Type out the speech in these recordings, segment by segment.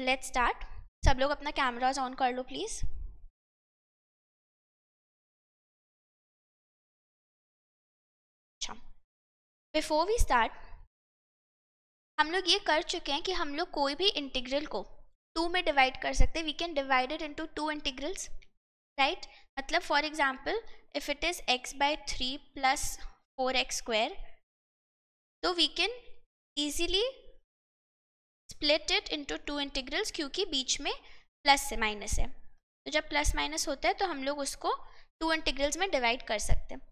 Let's start सब लोग अपना कैमराज ऑन कर लो प्लीज़ अच्छा बिफोर वी स्टार्ट हम लोग ये कर चुके हैं कि हम लोग कोई भी इंटीग्रल को टू में डिवाइड कर सकते हैं. We can divide it into two integrals right मतलब for example if it is x by three plus four x square तो we can easily split it into two integrals क्योंकि बीच में प्लस से माइनस है। तो जब प्लस माइनस होता है तो हम लोग उसको टू इंटीग्रल्स में डिवाइड कर सकते हैं।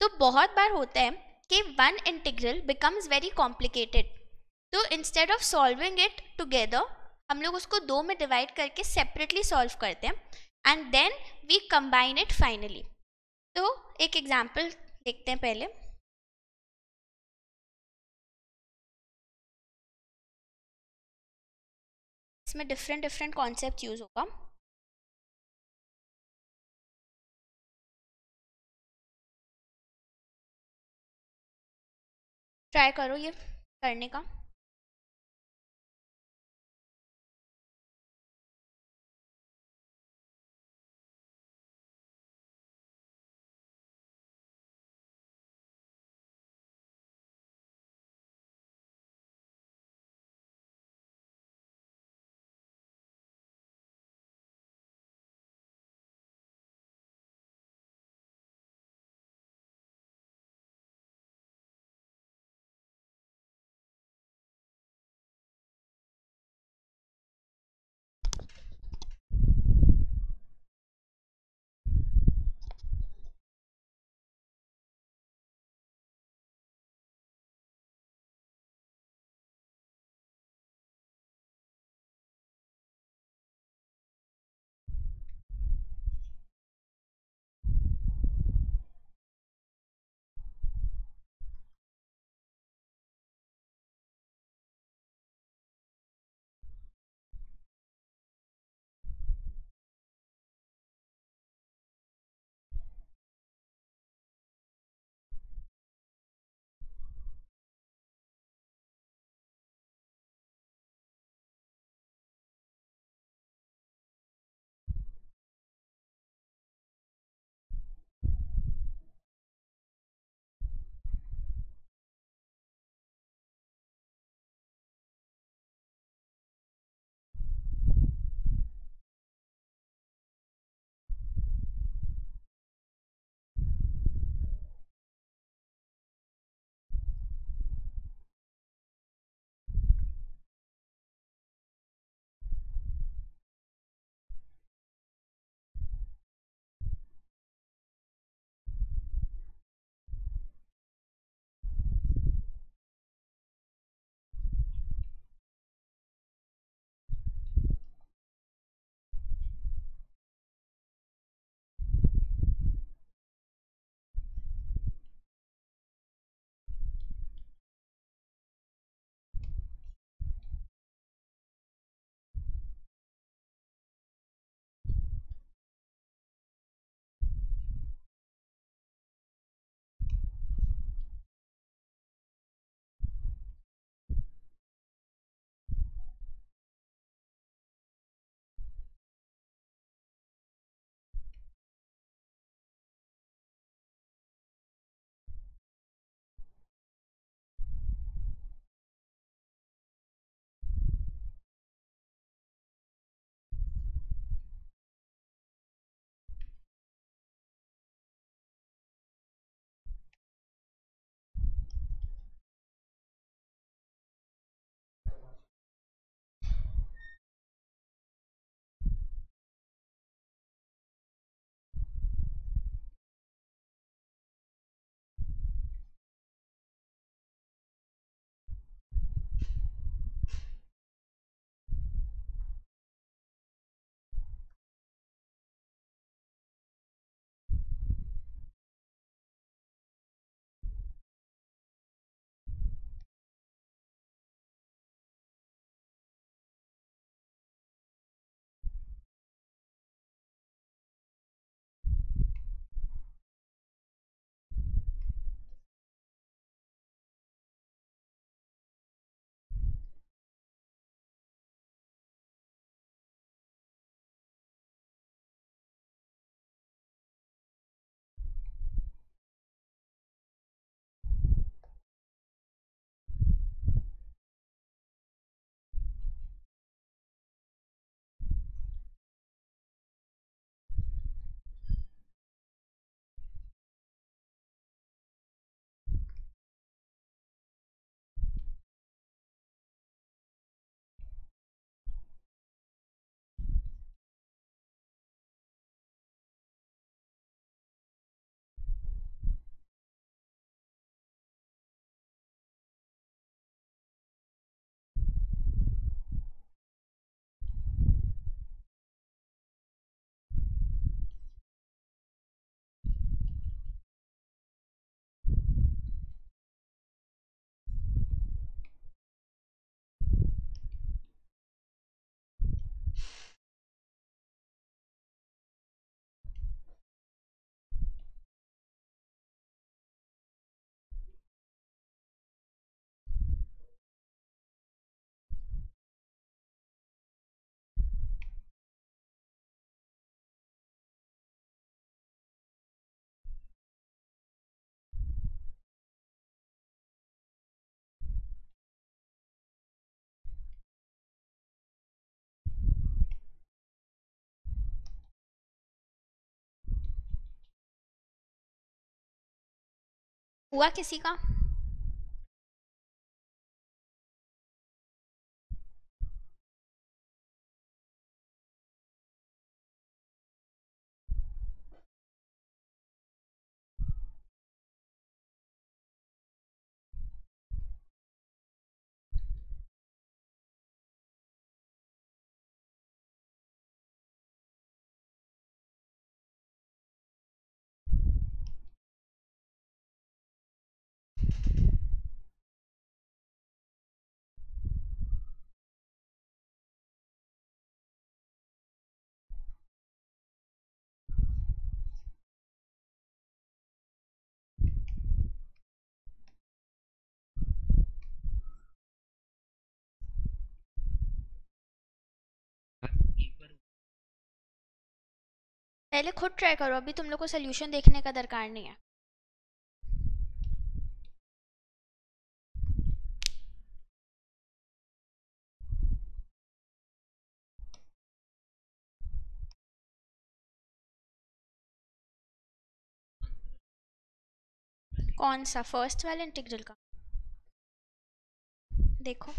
तो बहुत बार होता है कि one integral becomes very complicated तो instead of solving it together हम लोग उसको दो में डिवाइड करके सेपरेटली सॉल्व करते हैं and then we combine it finally तो एक एग्ज़ाम्पल देखते हैं पहले। इसमें डिफरेंट डिफरेंट कॉन्सेप्ट यूज़ होगा। ट्राई करो ये करने का। हुआ किसी का पहले खुद ट्राई करो, अभी तुम लोग को सोल्यूशन देखने का दरकार नहीं है। कौन सा? फ़र्स्ट वाला इंटीग्रल का? देखो।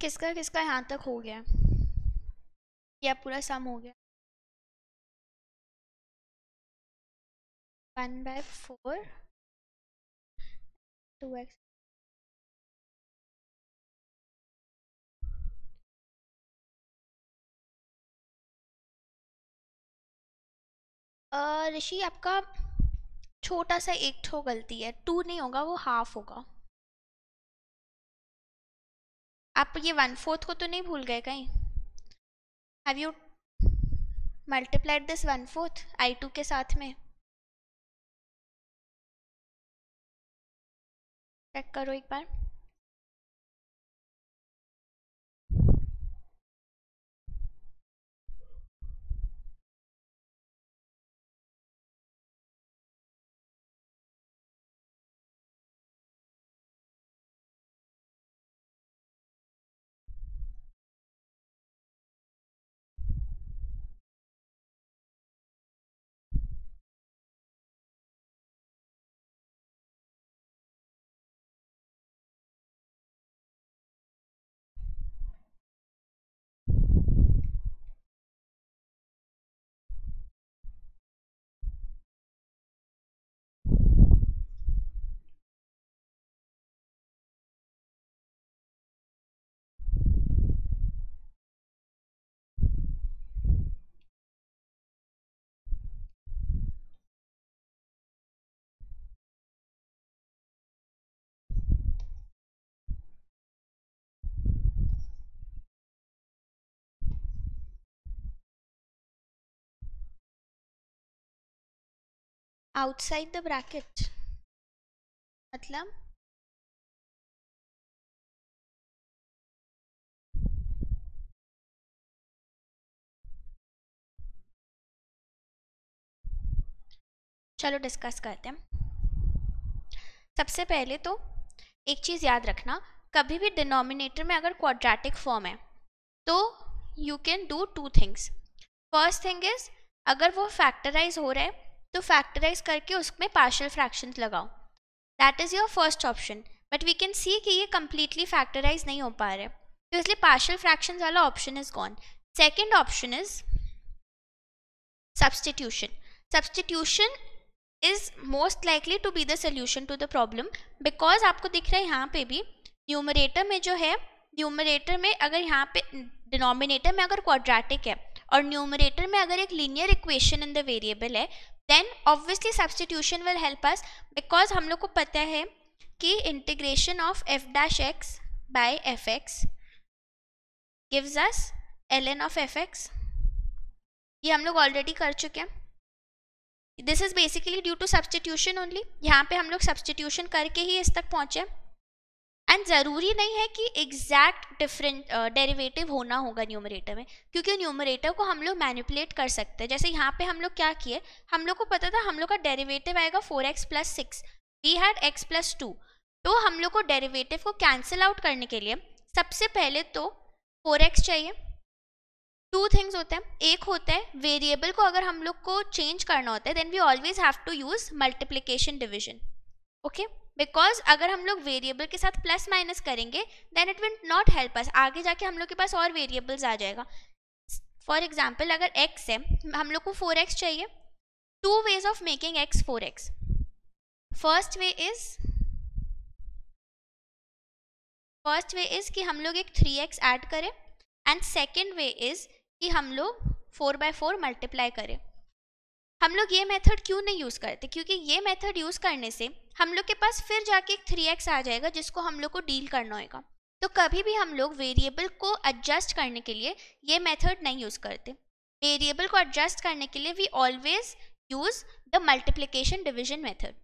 किसका किसका यहाँ तक हो गया? या पूरा सम हो गया? One by four two x Rishi, आपका छोटा सा एक ठो गलती है। टू नहीं होगा, वो हाफ़ होगा। आप ये वन फोर्थ को तो नहीं भूल गए कहीं? Have you multiplied this one fourth I two के साथ में? चेक करो एक बार। आउटसाइड द ब्रैकेट मतलब? चलो डिस्कस करते हैं। सबसे पहले तो एक चीज़ याद रखना, कभी भी डिनोमिनेटर में अगर क्वाड्रेटिक फॉर्म है तो you can do two things first thing is अगर वो फैक्टराइज हो रहा है तो फैक्टराइज करके उसमें पार्शियल फ्रैक्शन लगाओ। That is your first option but we can see कि ये कम्प्लीटली फैक्टराइज नहीं हो पा रहे। तो इसलिए पार्शियल फ्रैक्शन वाला option is gone second option is substitution substitution is most likely to be the solution to the problem because आपको दिख रहा है यहाँ पे भी न्यूमरेटर में जो है न्यूमरेटर में अगर यहाँ पे डिनोमिनेटर में अगर क्वाड्रेटिक है, और न्यूमरेटर में अगर एक linear equation in the variable है then obviously substitution will help us because हम लोग को पता है कि integration of f dash x by f x gives us l n of f x ये हम लोग ऑलरेडी कर चुके हैं। This is basically due to substitution only यहाँ पे हम लोग सब्सटीट्यूशन करके ही इस तक पहुँचे एंड ज़रूरी नहीं है कि एग्जैक्ट डिफरेंट डेरिवेटिव होना होगा न्यूमरेटर में, क्योंकि न्यूमरेटर को हम लोग मैनिपुलेट कर सकते हैं। जैसे यहाँ पे हम लोग क्या किए, हम लोग को पता था हम लोग का डेरिवेटिव आएगा four x plus six we had x plus two तो हम लोग को डेरिवेटिव को कैंसिल आउट करने के लिए सबसे पहले तो फोर एक्स चाहिए। टू थिंग्स होते हैं। एक होता है वेरिएबल को अगर हम लोग को चेंज करना होता है then we always have to use multiplication division okay because अगर हम लोग वेरिएबल के साथ प्लस माइनस करेंगे then it will not help us आगे जाके हम लोग के पास और वेरिएबल्स आ जाएगा. फॉर एग्ज़ाम्पल अगर एक्स है, हम लोग को फोर एक्स चाहिए. Two ways of making x four x first way is first way is कि हम लोग एक थ्री एक्स ऐड करें. एंड सेकेंड वे इज़ कि हम लोग फोर बाय फोर मल्टीप्लाई करें. हम लोग ये मेथड क्यों नहीं यूज़ करते? क्योंकि ये मेथड यूज़ करने से हम लोग के पास फिर जाके एक थ्री एक्स आ जाएगा, जिसको हम लोग को डील करना होगा तो कभी भी हम लोग वेरिएबल को एडजस्ट करने के लिए ये मेथड नहीं यूज़ करते। वेरिएबल को एडजस्ट करने के लिए we always use the multiplication division method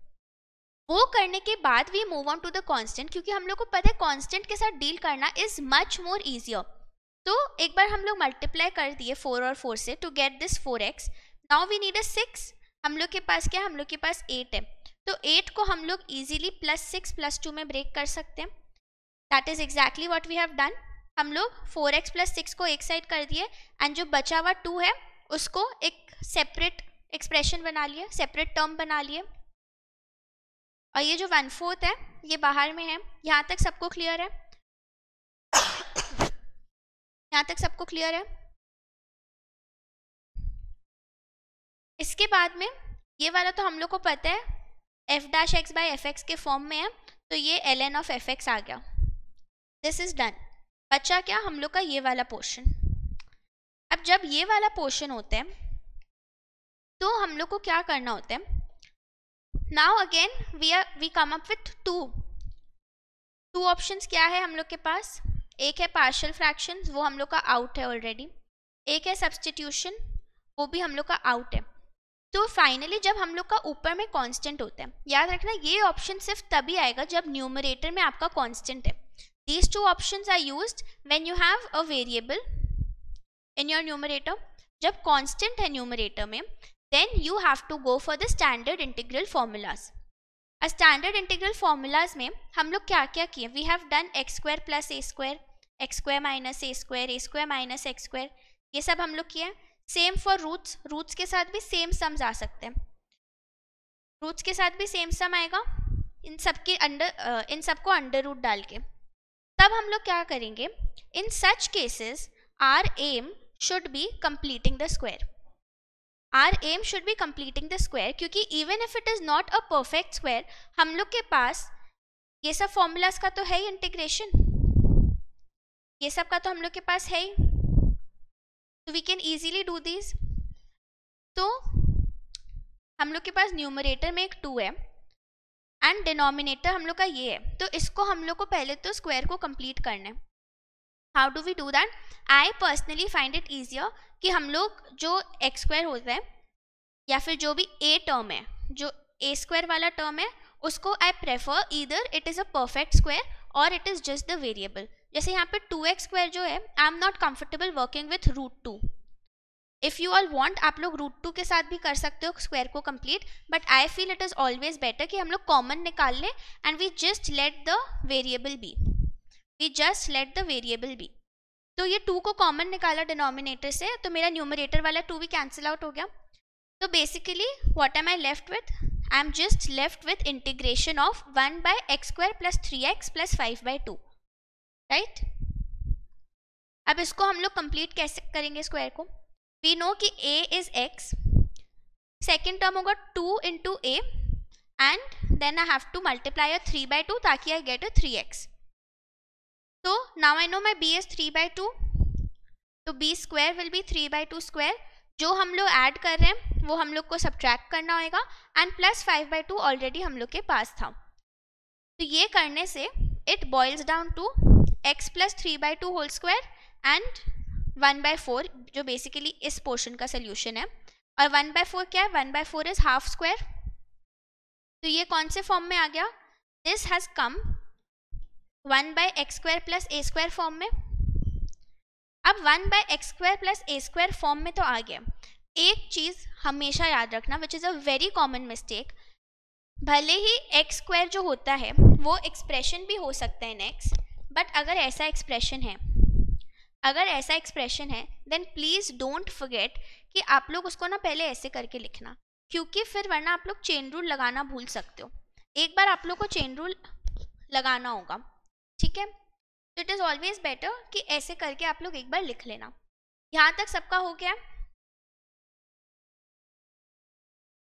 वो करने के बाद we move on to the constant क्योंकि हम लोग को पता है कॉन्स्टेंट के साथ डील करना इज़ मच मोर ईजियर तो एक बार हम लोग मल्टीप्लाई कर दिए फोर और फोर से to get this four x now we need a six हम लोग के पास क्या? हम लोग के पास एट है। तो एट को हम लोग easily plus six plus two में ब्रेक कर सकते हैं। That is exactly what we have done हम लोग फोर एक्स प्लस सिक्स को एक साइड कर दिए एंड जो बचा हुआ टू है, उसको एक सेपरेट एक्सप्रेशन बना लिए सेपरेट टर्म बना लिए और ये जो वन फोर्थ है, ये बाहर में है। यहाँ तक सबको क्लियर है? यहाँ तक सबको क्लियर है? इसके बाद में ये वाला तो हम लोग को पता है f dash x by f x के फॉर्म में है तो ये l n of f x आ गया। दिस इज़ डन बच्चा क्या हम लोग का ये वाला पोर्शन अब जब ये वाला पोर्शन होता है तो हम लोग को क्या करना होता है? Now again we are we come up with two two options क्या है हम लोग के पास? एक है पार्शियल फ्रैक्शन वो हम लोग का आउट है ऑलरेडी एक है सब्सटीट्यूशन वो भी हम लोग का आउट है। तो फाइनली जब हम लोग का ऊपर में कांस्टेंट होता है, याद रखना ये ऑप्शन सिर्फ़ तभी आएगा जब न्यूमरेटर में आपका कांस्टेंट है। These two options are used when you have a variable in your numerator जब कांस्टेंट है न्यूमरेटर में then you have to go for the standard integral formulas standard integral formulas में हम लोग क्या क्या किए? We have done x square plus a square x square minus a square a square minus x square ये सब हम लोग किए। सेम फॉर रूट्स रूट्स के साथ भी सेम सम्स आ सकते हैं। रूट्स के साथ भी सेम सम आएगा। इन सब के अंडर इन सबको अंडर रूट डाल के। तब हम लोग क्या करेंगे? In such cases our aim should be completing the square our aim should be completing the square क्योंकि even if it is not a perfect square हम लोग के पास ये सब फॉर्मूलाज का तो है ही इंटीग्रेशन ये सब का तो हम लोग के पास है ही। तो we can easily do this तो हम लोग के पास न्यूमरेटर में एक टू है एंड डिनोमिनेटर हम लोग का ये है। तो इसको हम लोग को पहले तो स्क्वायर को कंप्लीट करना है। How do we do that I personally find it easier कि हम लोग जो एक्स स्क्वायर होता है या फिर जो भी ए टर्म है, जो ए स्क्वायर वाला टर्म है, उसको I prefer either it is a perfect square और it is just the variable जैसे यहाँ पे टू एक्स स्क्वायर जो है I am not comfortable working with root two if you all want आप लोग रूट टू के साथ भी कर सकते हो स्क्वायर को complete but I feel it is always better कि हम लोग कॉमन निकाल लें and we just let the variable be we just let the variable be तो ये टू को कॉमन निकाला डिनोमिनेटर से तो मेरा न्यूमरेटर वाला टू भी कैंसिल आउट हो गया. तो basically what am I left with I am just left with integration of one by x square plus three x plus five by two right अब इसको हम लोग कंप्लीट कैसे करेंगे स्क्वायर को? वी नो कि a is x second term होगा two into a and then I have to multiply three by two ताकि आई गेट थ्री एक्स तो now I know my b is three by two तो b square will be three by two square जो हम लोग add कर रहे हैं, वो हम लोग को सब्ट्रैक्ट करना होगा and plus five by two already हम लोग के पास था. तो ये करने से it boils down to x plus three by two whole square and one by four जो बेसिकली इस पोर्शन का सोल्यूशन है। और वन बाय फोर क्या है? One by four is half square तो ये कौन से फॉर्म में आ गया? This has come one by x square plus a square form में। अब one by x square plus a square form में तो आ गया। एक चीज़ हमेशा याद रखना which is a very common mistake भले ही एक्स स्क्वायर जो होता है, वो एक्सप्रेशन भी हो सकता है नेक्स्ट बट अगर ऐसा एक्सप्रेशन है, अगर ऐसा एक्सप्रेशन है देन प्लीज़ डोंट फॉरगेट कि आप लोग उसको ना पहले ऐसे करके लिखना। क्योंकि फिर वरना आप लोग चेन रूल लगाना भूल सकते हो। एक बार आप लोग को चेन रूल लगाना होगा, ठीक है? तो इट इज़ ऑलवेज बेटर कि ऐसे करके आप लोग एक बार लिख लेना। यहाँ तक सबका हो गया?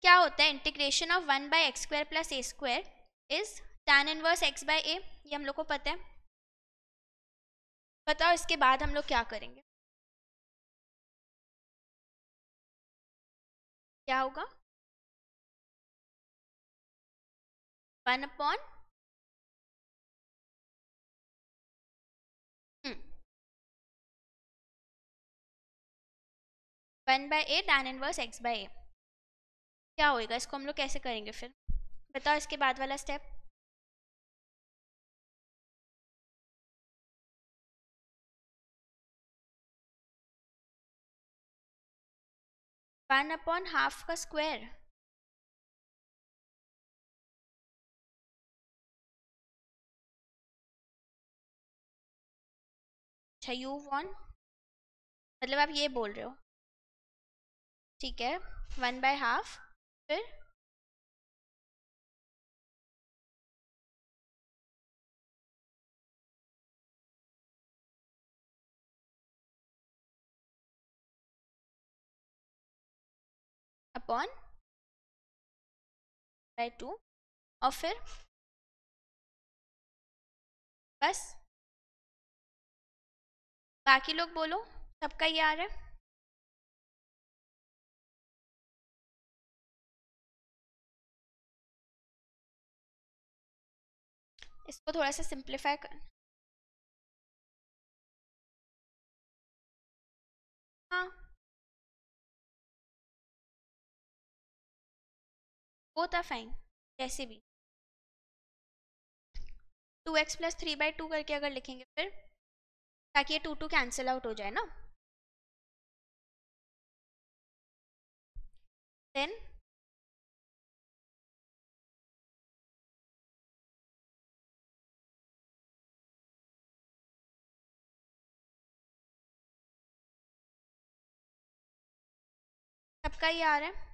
क्या होता है? Integration of one by x square plus a square is tan inverse x by a ये हम लोग को पता है। बताओ इसके बाद हम लोग क्या करेंगे? क्या होगा? One upon one by a tan inverse x by a क्या होएगा? इसको हम लोग कैसे करेंगे फिर? बताओ इसके बाद वाला स्टेप वन अपॉन हाफ़ का स्क्वायर अच्छा यू वन मतलब आप ये बोल रहे हो। ठीक है वन बाय हाफ़ फिर? अपॉन बाय टू और फिर बस। बाकी लोग बोलो, सबका ये आ रहा है। इसको थोड़ा सा सिंप्लीफाई कर। हाँ। बोथ आर फाइन जैसे भी। Two x plus three by two करके अगर लिखेंगे फिर, ताकि ये टू टू कैंसिल आउट हो जाए ना। देन सबका ये आ रहा है।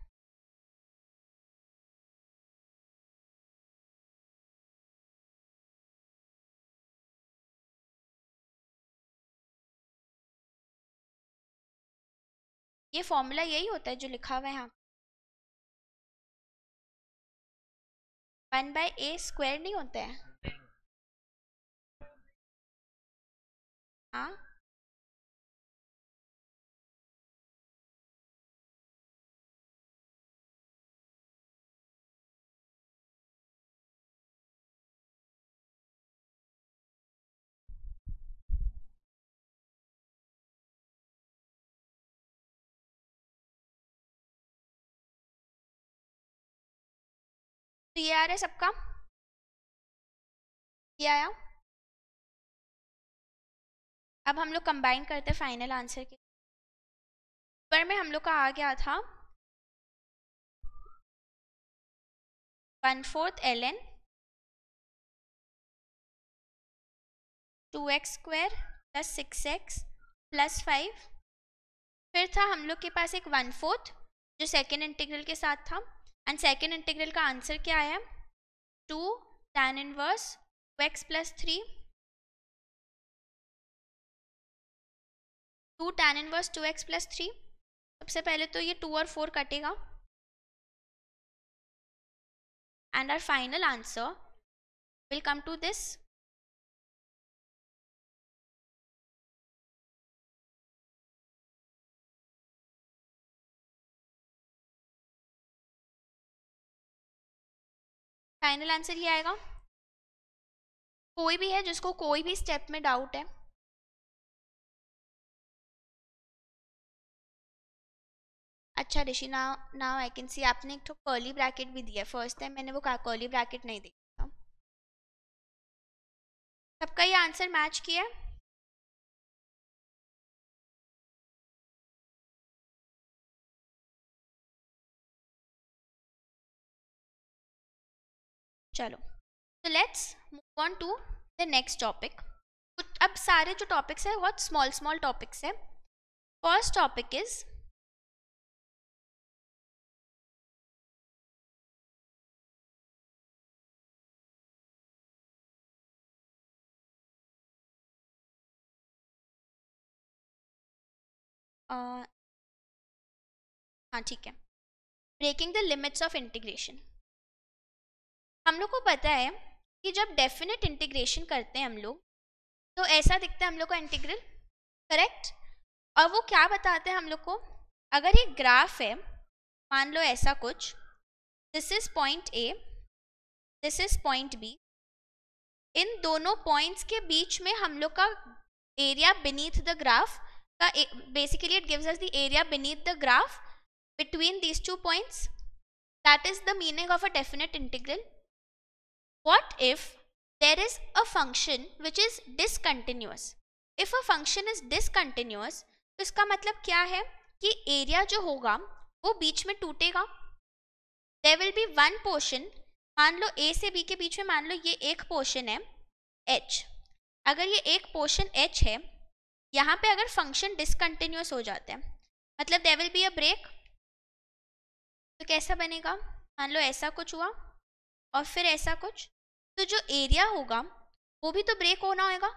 ये फॉर्मूला यही होता है जो लिखा हुआ है यहाँ वन बाय ए स्क्वायर नहीं होता है। हाँ। ये आ रहा है सबका ये आया अब हम लोग कंबाइन करते हैं फाइनल आंसर के। पर में हम लोग का आ गया था। One fourth l n two x square plus six x plus five फिर था हम लोग के पास एक वन फोर्थ जो सेकेंड इंटीग्रल के साथ था। एंड सेकेंड इंटीग्रल का आंसर क्या है? Two tan inverse two x plus three two tan inverse two x plus three सबसे पहले तो ये टू और फोर कटेगा. And our final answer will come to this final answer ये आएगा। कोई भी है जिसको कोई भी स्टेप में डाउट है। अच्छा Rishi, now now I can see आपने एक तो कर्ली ब्रैकेट भी दिया। फ़र्स्ट टाइम मैंने वो कर्ली ब्रैकेट नहीं देखा। सबका ये आंसर मैच किया। चलो। तो let's move on to the next topic अब सारे जो टॉपिक्स हैं, बहुत स्मॉल स्मॉल टॉपिक्स हैं। फ़र्स्ट टॉपिक इज़ हाँ ठीक है। Breaking the limits of integration हम लोग को पता है कि जब डेफिनेट इंटीग्रेशन करते हैं हम लोग तो ऐसा दिखता है हम लोग का इंटीग्रल करेक्ट और वो क्या बताते हैं हम लोग को? अगर एक ग्राफ है, मान लो ऐसा कुछ this is point a this is point b इन दोनों पॉइंट्स के बीच में हम लोग का एरिया बिनीथ द ग्राफ का basically it gives us the area beneath the graph between these two points that is the meaning of a definite integral what if there is a function which is discontinuous? If a function is discontinuous तो इसका मतलब क्या है कि area जो होगा, वो बीच में टूटेगा। There will be one portion मान लो ए से बी के बीच में, मान लो ये एक पोर्शन है एच अगर ये एक पोर्शन एच है, यहाँ पे अगर फ़ंक्शन डिसकंटिन्यूस हो जाते हैं मतलब there will be a break तो कैसा बनेगा? मान लो ऐसा कुछ हुआ, और फिर ऐसा कुछ तो जो एरिया होगा, वो भी तो ब्रेक होना होगा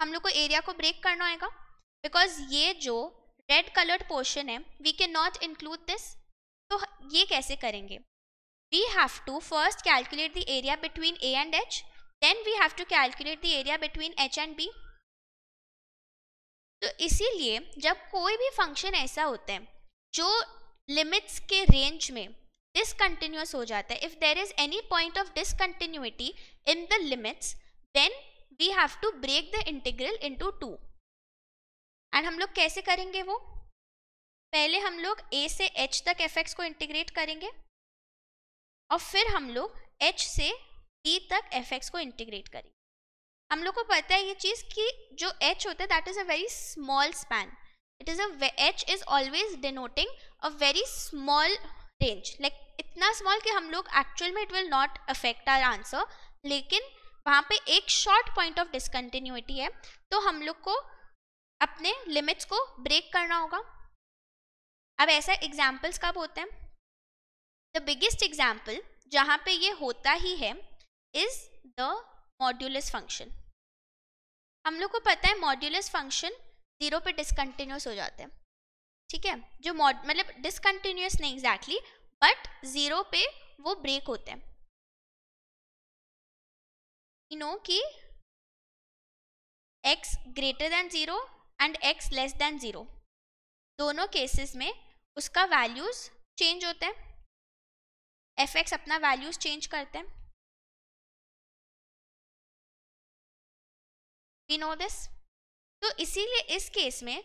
हम लोग को एरिया को ब्रेक करना होगा बिकॉज़ ये जो रेड कलर्ड पोर्शन है we can not include this तो ये कैसे करेंगे? We have to first calculate the area between a and h then we have to calculate the area between h and b तो इसीलिए जब कोई भी फ़ंक्शन ऐसा होता है, जो लिमिट्स के रेंज में discontinuous हो जाता है. If there is any point of discontinuity in the limits, then we have to break the integral into two. And हम लोग कैसे करेंगे वो? पहले हम लोग a से h तक fx को इंटीग्रेट करेंगे और फिर हम लोग h से b तक एफ़ को इंटीग्रेट करेंगे. हम लोग को पता है ये चीज़ कि जो h होता है that is a very small span it is a h is always denoting a very small range like इतना स्मॉल कि हम लोग एक्चुअल में it will not affect our answer लेकिन वहाँ पे एक शॉर्ट पॉइंट ऑफ़ डिसकंटिन्यूटी है तो हम लोग को अपने लिमिट्स को ब्रेक करना होगा। अब ऐसा एग्जाम्पल्स कब होते हैं? द बिगेस्ट एग्ज़ाम्पल जहाँ पे ये होता ही है इज़ द मॉड्यूलस फ़ंक्शन हम लोग को पता है मॉड्यूलस फ़ंक्शन ज़ीरो पे डिसकंटिन्यूस हो जाते हैं। ठीक है? जो मॉड मतलब डिसकंटिन्यूस नहीं एग्जैक्टली बट ज़ीरो पे वो ब्रेक होते हैं। यू नो कि x greater than zero and x less than zero दोनों केसेस में उसका वैल्यूज़ चेंज होते हैं। एफ़ एक्स अपना वैल्यूज़ चेंज करते हैं। वी नो दिस तो इसीलिए इस केस में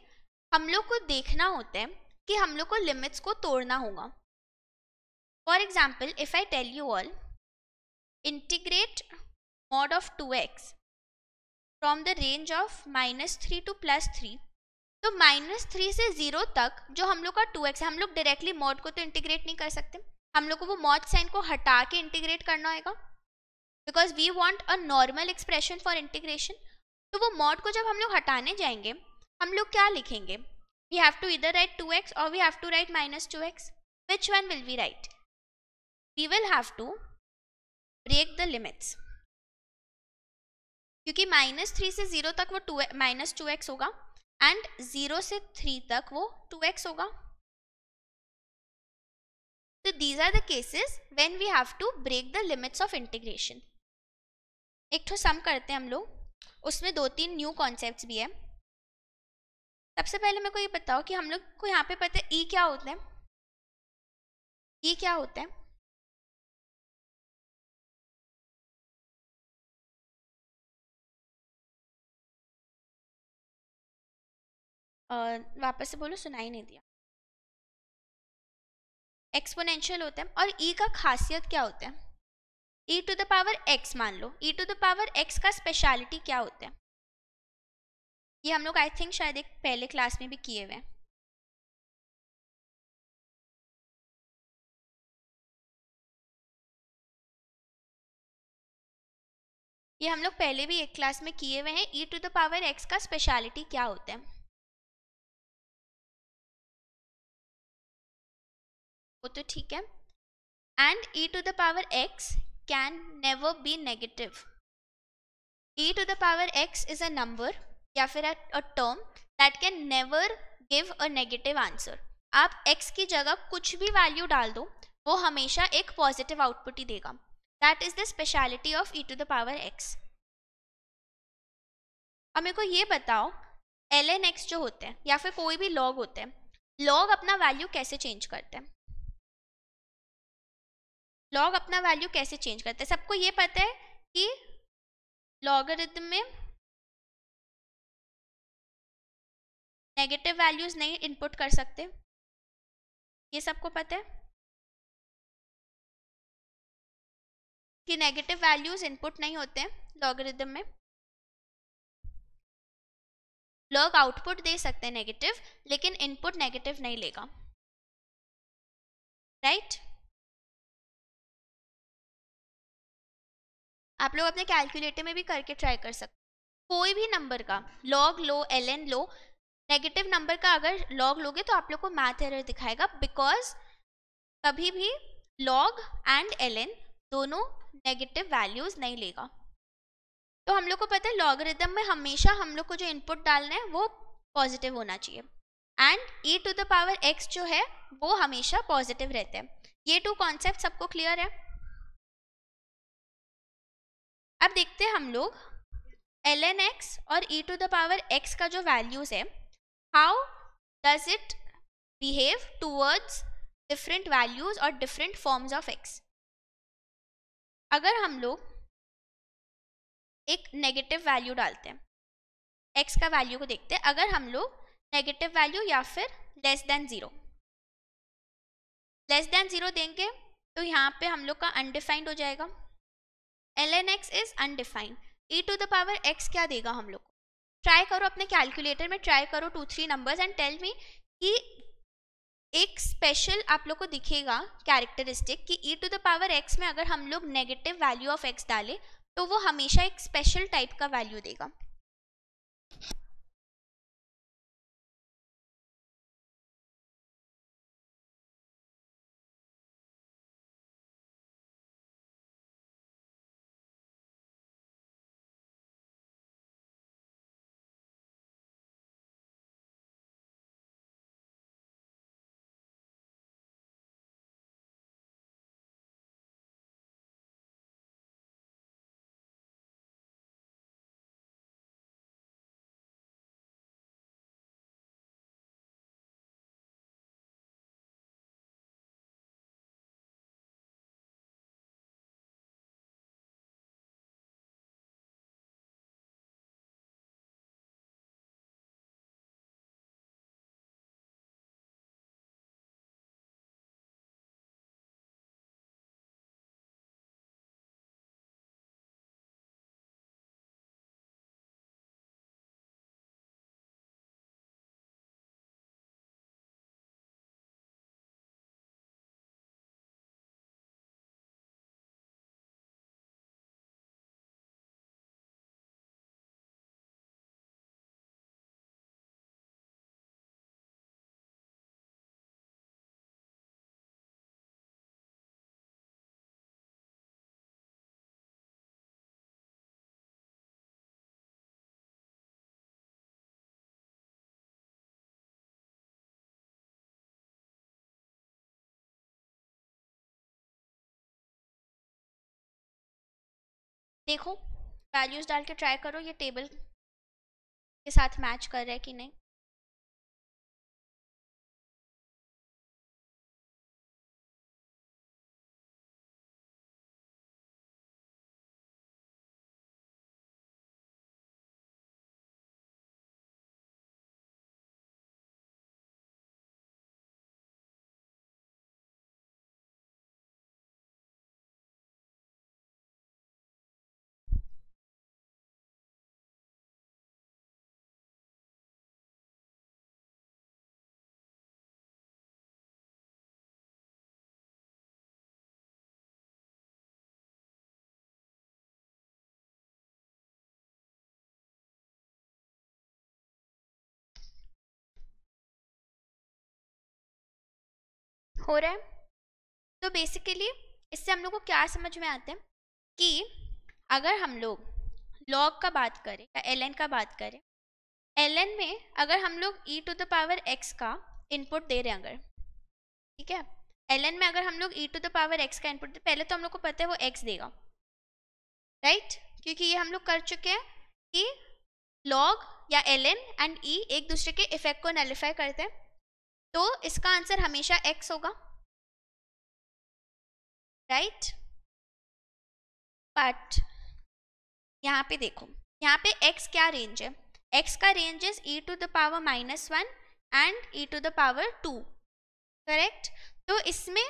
हम लोग को देखना होता है कि हम लोग को लिमिट्स को तोड़ना होगा। For example if I tell you all integrate mod of two x from the range of minus three to plus three तो माइनस थ्री से ज़ीरो तक जो हम लोग का टू एक्स है, हम लोग डायरेक्टली मॉड को तो इंटीग्रेट नहीं कर सकते। हम लोग को वो मॉड साइन को हटा के इंटीग्रेट करना होगा because we want a normal expression for integration तो वो मॉड को जब हम लोग हटाने जाएँगे हम लोग क्या लिखेंगे? वी हैव टू इधर राइट टू एक्स और we have to write minus two x which one will we write we will have to break the limits क्योंकि माइनस थ्री से ज़ीरो तक वो टू माइनस टू एक्स होगा and zero से three तक वो two x होगा। तो these are the cases when we have to break the limits of integration एक तो सम करते हैं हम लोग। उसमें दो तीन न्यू कॉन्सेप्ट्स भी है। सबसे पहले मेरे को ये बताओ कि हम लोग को यहाँ पे पता है ई e क्या होता है? ई e क्या होता है? वापस से बोलो, सुनाई नहीं दिया। एक्सपोनेंशियल होता है और ई e का खासियत क्या होता है? E to the power x मान लो। E to the power x का स्पेशलिटी क्या होता है? ये हम लोग आई थिंक शायद एक पहले क्लास में भी किए हुए हैं। ये हम लोग पहले भी एक क्लास में किए हुए हैं। E to the power x का स्पेशलिटी क्या होता है? वो तो ठीक है। And e to the power x can never be negative e to the power x is a number या फिर a term that can never give a negative answer आप x की जगह कुछ भी वैल्यू डाल दो, वो हमेशा एक पॉजिटिव आउटपुट ही देगा. That is the speciality of e to the power x अब मेरे को ये बताओ एल एन एक्स जो होते हैं, या फिर कोई भी लॉग होते हैं लॉग अपना वैल्यू कैसे चेंज करते हैं? लॉग अपना वैल्यू कैसे चेंज करते हैं? सबको ये पता है कि लॉगरिथम में नेगेटिव वैल्यूज़ नहीं इनपुट कर सकते। ये सबको पता है? कि नेगेटिव वैल्यूज़ इनपुट नहीं होते लॉगरिथम में। लॉग आउटपुट दे सकते हैं नेगेटिव लेकिन इनपुट नेगेटिव नहीं लेगा। Right right? आप लोग अपने कैलकुलेटर में भी करके ट्राई कर सकते कोई भी नंबर का लॉग लो एल एन लो नेगेटिव नंबर का अगर लॉग लोगे तो आप लोग को मैथ एरर दिखाएगा बिकॉज़ कभी भी लॉग एंड एल एन दोनों नेगेटिव वैल्यूज़ नहीं लेगा। तो हम लोग को पता है लॉगरिदम में हमेशा हम लोग को जो इनपुट डालना है वो पॉजिटिव होना चाहिए। And e to the power x जो है वो हमेशा पॉजिटिव रहते हैं। ये टू कॉन्सेप्ट सबको क्लियर है? अब देखते हैं हम लोग एल एन एक्स और e to the power x का जो वैल्यूज़ है how does it behave towards different values और डिफरेंट फॉर्म्स ऑफ़ एक्स अगर हम लोग एक नेगेटिव वैल्यू डालते हैं एक्स का वैल्यू को देखते हैं, अगर हम लोग नेगेटिव वैल्यू या फिर less than zero less than zero देंगे तो यहाँ पे हम लोग का अनडिफाइंड हो जाएगा। L n x is undefined e to the power x क्या देगा हम लोग ट्राई करो अपने कैलकुलेटर में ट्राई करो two three numbers and tell me कि एक स्पेशल आप लोग को दिखेगा कैरेक्टरिस्टिक कि e to the power x में अगर हम लोग नेगेटिव वैल्यू ऑफ़ एक्स डालें तो वो हमेशा एक स्पेशल टाइप का वैल्यू देगा। देखो वैल्यूज़ डाल के ट्राई करो, ये टेबल के साथ मैच कर रहा है कि नहीं। हो रहा है। तो बेसिकली इससे हम लोग को क्या समझ में आता है कि अगर हम लोग लॉग का बात करें या एल का बात करें एल में अगर हम लोग e to the power x का इनपुट दे रहे हैं अगर, ठीक है? एल में अगर हम लोग e to the power x का इनपुट पहले तो हम लोग को पता है वो एक्स देगा राइट? क्योंकि ये हम लोग कर चुके हैं कि लॉग या एल एन एंड ई एक दूसरे के इफ़ेक्ट को नलीफाई करते हैं। तो इसका आंसर हमेशा एक्स होगा। राइट बट यहाँ पे देखो, यहाँ पे x क्या रेंज है? X का range is e to the power minus one and e to the power two correct तो इसमें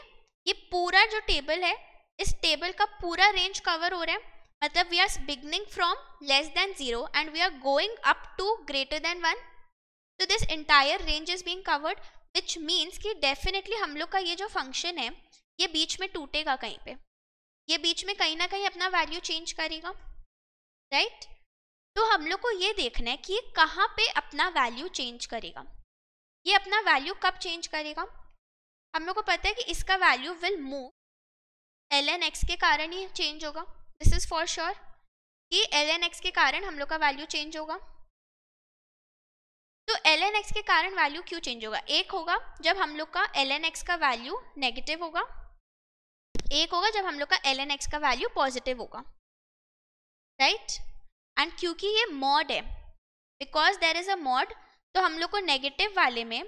ये पूरा जो टेबल है, इस टेबल का पूरा रेंज कवर हो रहा है। मतलब we are beginning from less than zero and we are going up to greater than one तो this entire range is being covered which means कि डेफिनेटली हम लोग का ये जो फ़ंक्शन है, ये बीच में टूटेगा कहीं पे। ये बीच में कहीं ना कहीं अपना वैल्यू चेंज करेगा राइट right? तो हम लोग को ये देखना है कि ये कहाँ पे अपना वैल्यू चेंज करेगा। ये अपना वैल्यू कब चेंज करेगा? हम लोग को पता है कि इसका value will move l n x के कारण ही चेंज होगा। दिस इज़ फॉर श्योर कि एल एन एक्स के कारण हम लोग का वैल्यू चेंज होगा। तो एल एन एक्स के कारण वैल्यू क्यों चेंज होगा? एक होगा जब हम लोग का एल एन एक्स का वैल्यू नेगेटिव होगा। एक होगा जब हम लोग का एल एन एक्स का वैल्यू पॉजिटिव होगा। राइट एंड क्योंकि ये मॉड है because there is a mod तो हम लोग को नेगेटिव वाले में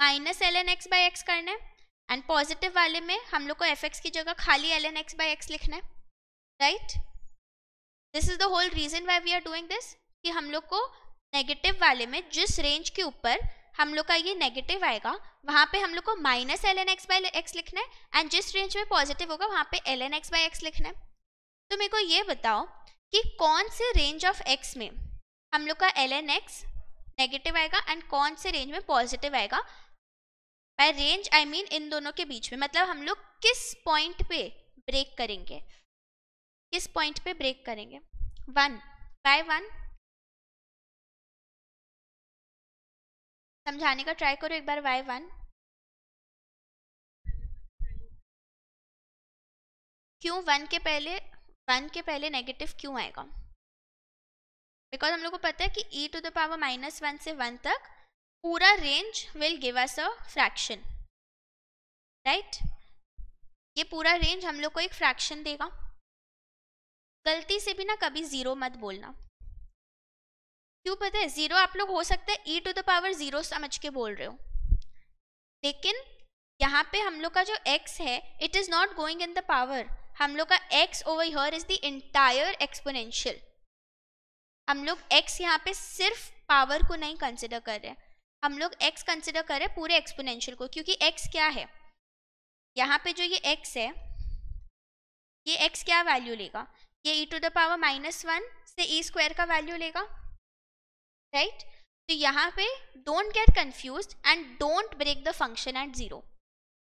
minus l n x by x करना है एंड पॉजिटिव वाले में हम लोग को एफ़ एक्स की जगह खाली l n x by x लिखना है। Right this is the whole reason why we are doing this कि हम लोग को नेगेटिव वाले में, जिस रेंज के ऊपर हम लोग का ये नेगेटिव आएगा, वहाँ पे हम लोग को minus l n x by x लिखना है एंड जिस रेंज में पॉजिटिव होगा, वहाँ पे l n x by x लिखना है। तो मेरे को ये बताओ कि कौन से रेंज ऑफ़ एक्स में हम लोग का एल एन एक्स नेगेटिव आएगा एंड कौन से रेंज में पॉजिटिव आएगा? बाय रेंज आई मीन इन दोनों के बीच में मतलब हम लोग किस पॉइंट पे ब्रेक करेंगे? किस पॉइंट पे ब्रेक करेंगे? वन बाय वन समझाने का ट्राई करो एक बार वाई वन। क्यों वन के पहले, वन के पहले नेगेटिव क्यों आएगा? बिकॉज़ हम लोग को पता है कि e to the power minus one से वन तक पूरा range will give us a fraction right ये पूरा रेंज हम लोग को एक फ्रैक्शन देगा। गलती से भी ना कभी ज़ीरो मत बोलना। क्यों पता है? ज़ीरो आप लोग हो सकता है e to the power zero समझ के बोल रहे हो। लेकिन यहाँ पे हम लोग का जो x है it is not going in the power हम लोग का x over here is the entire exponential हम लोग x यहाँ पे सिर्फ़ पावर को नहीं कंसिडर कर रहे हम लोग x कंसिडर कर रहे हैं पूरे एक्सपोनेंशियल को, क्योंकि x क्या है? यहाँ पे जो ये x है, ये x क्या वैल्यू लेगा? ये e to the power minus one से e स्क्वायर का वैल्यू लेगा? राइट तो यहाँ पे don't get confuse and don't break the function at zero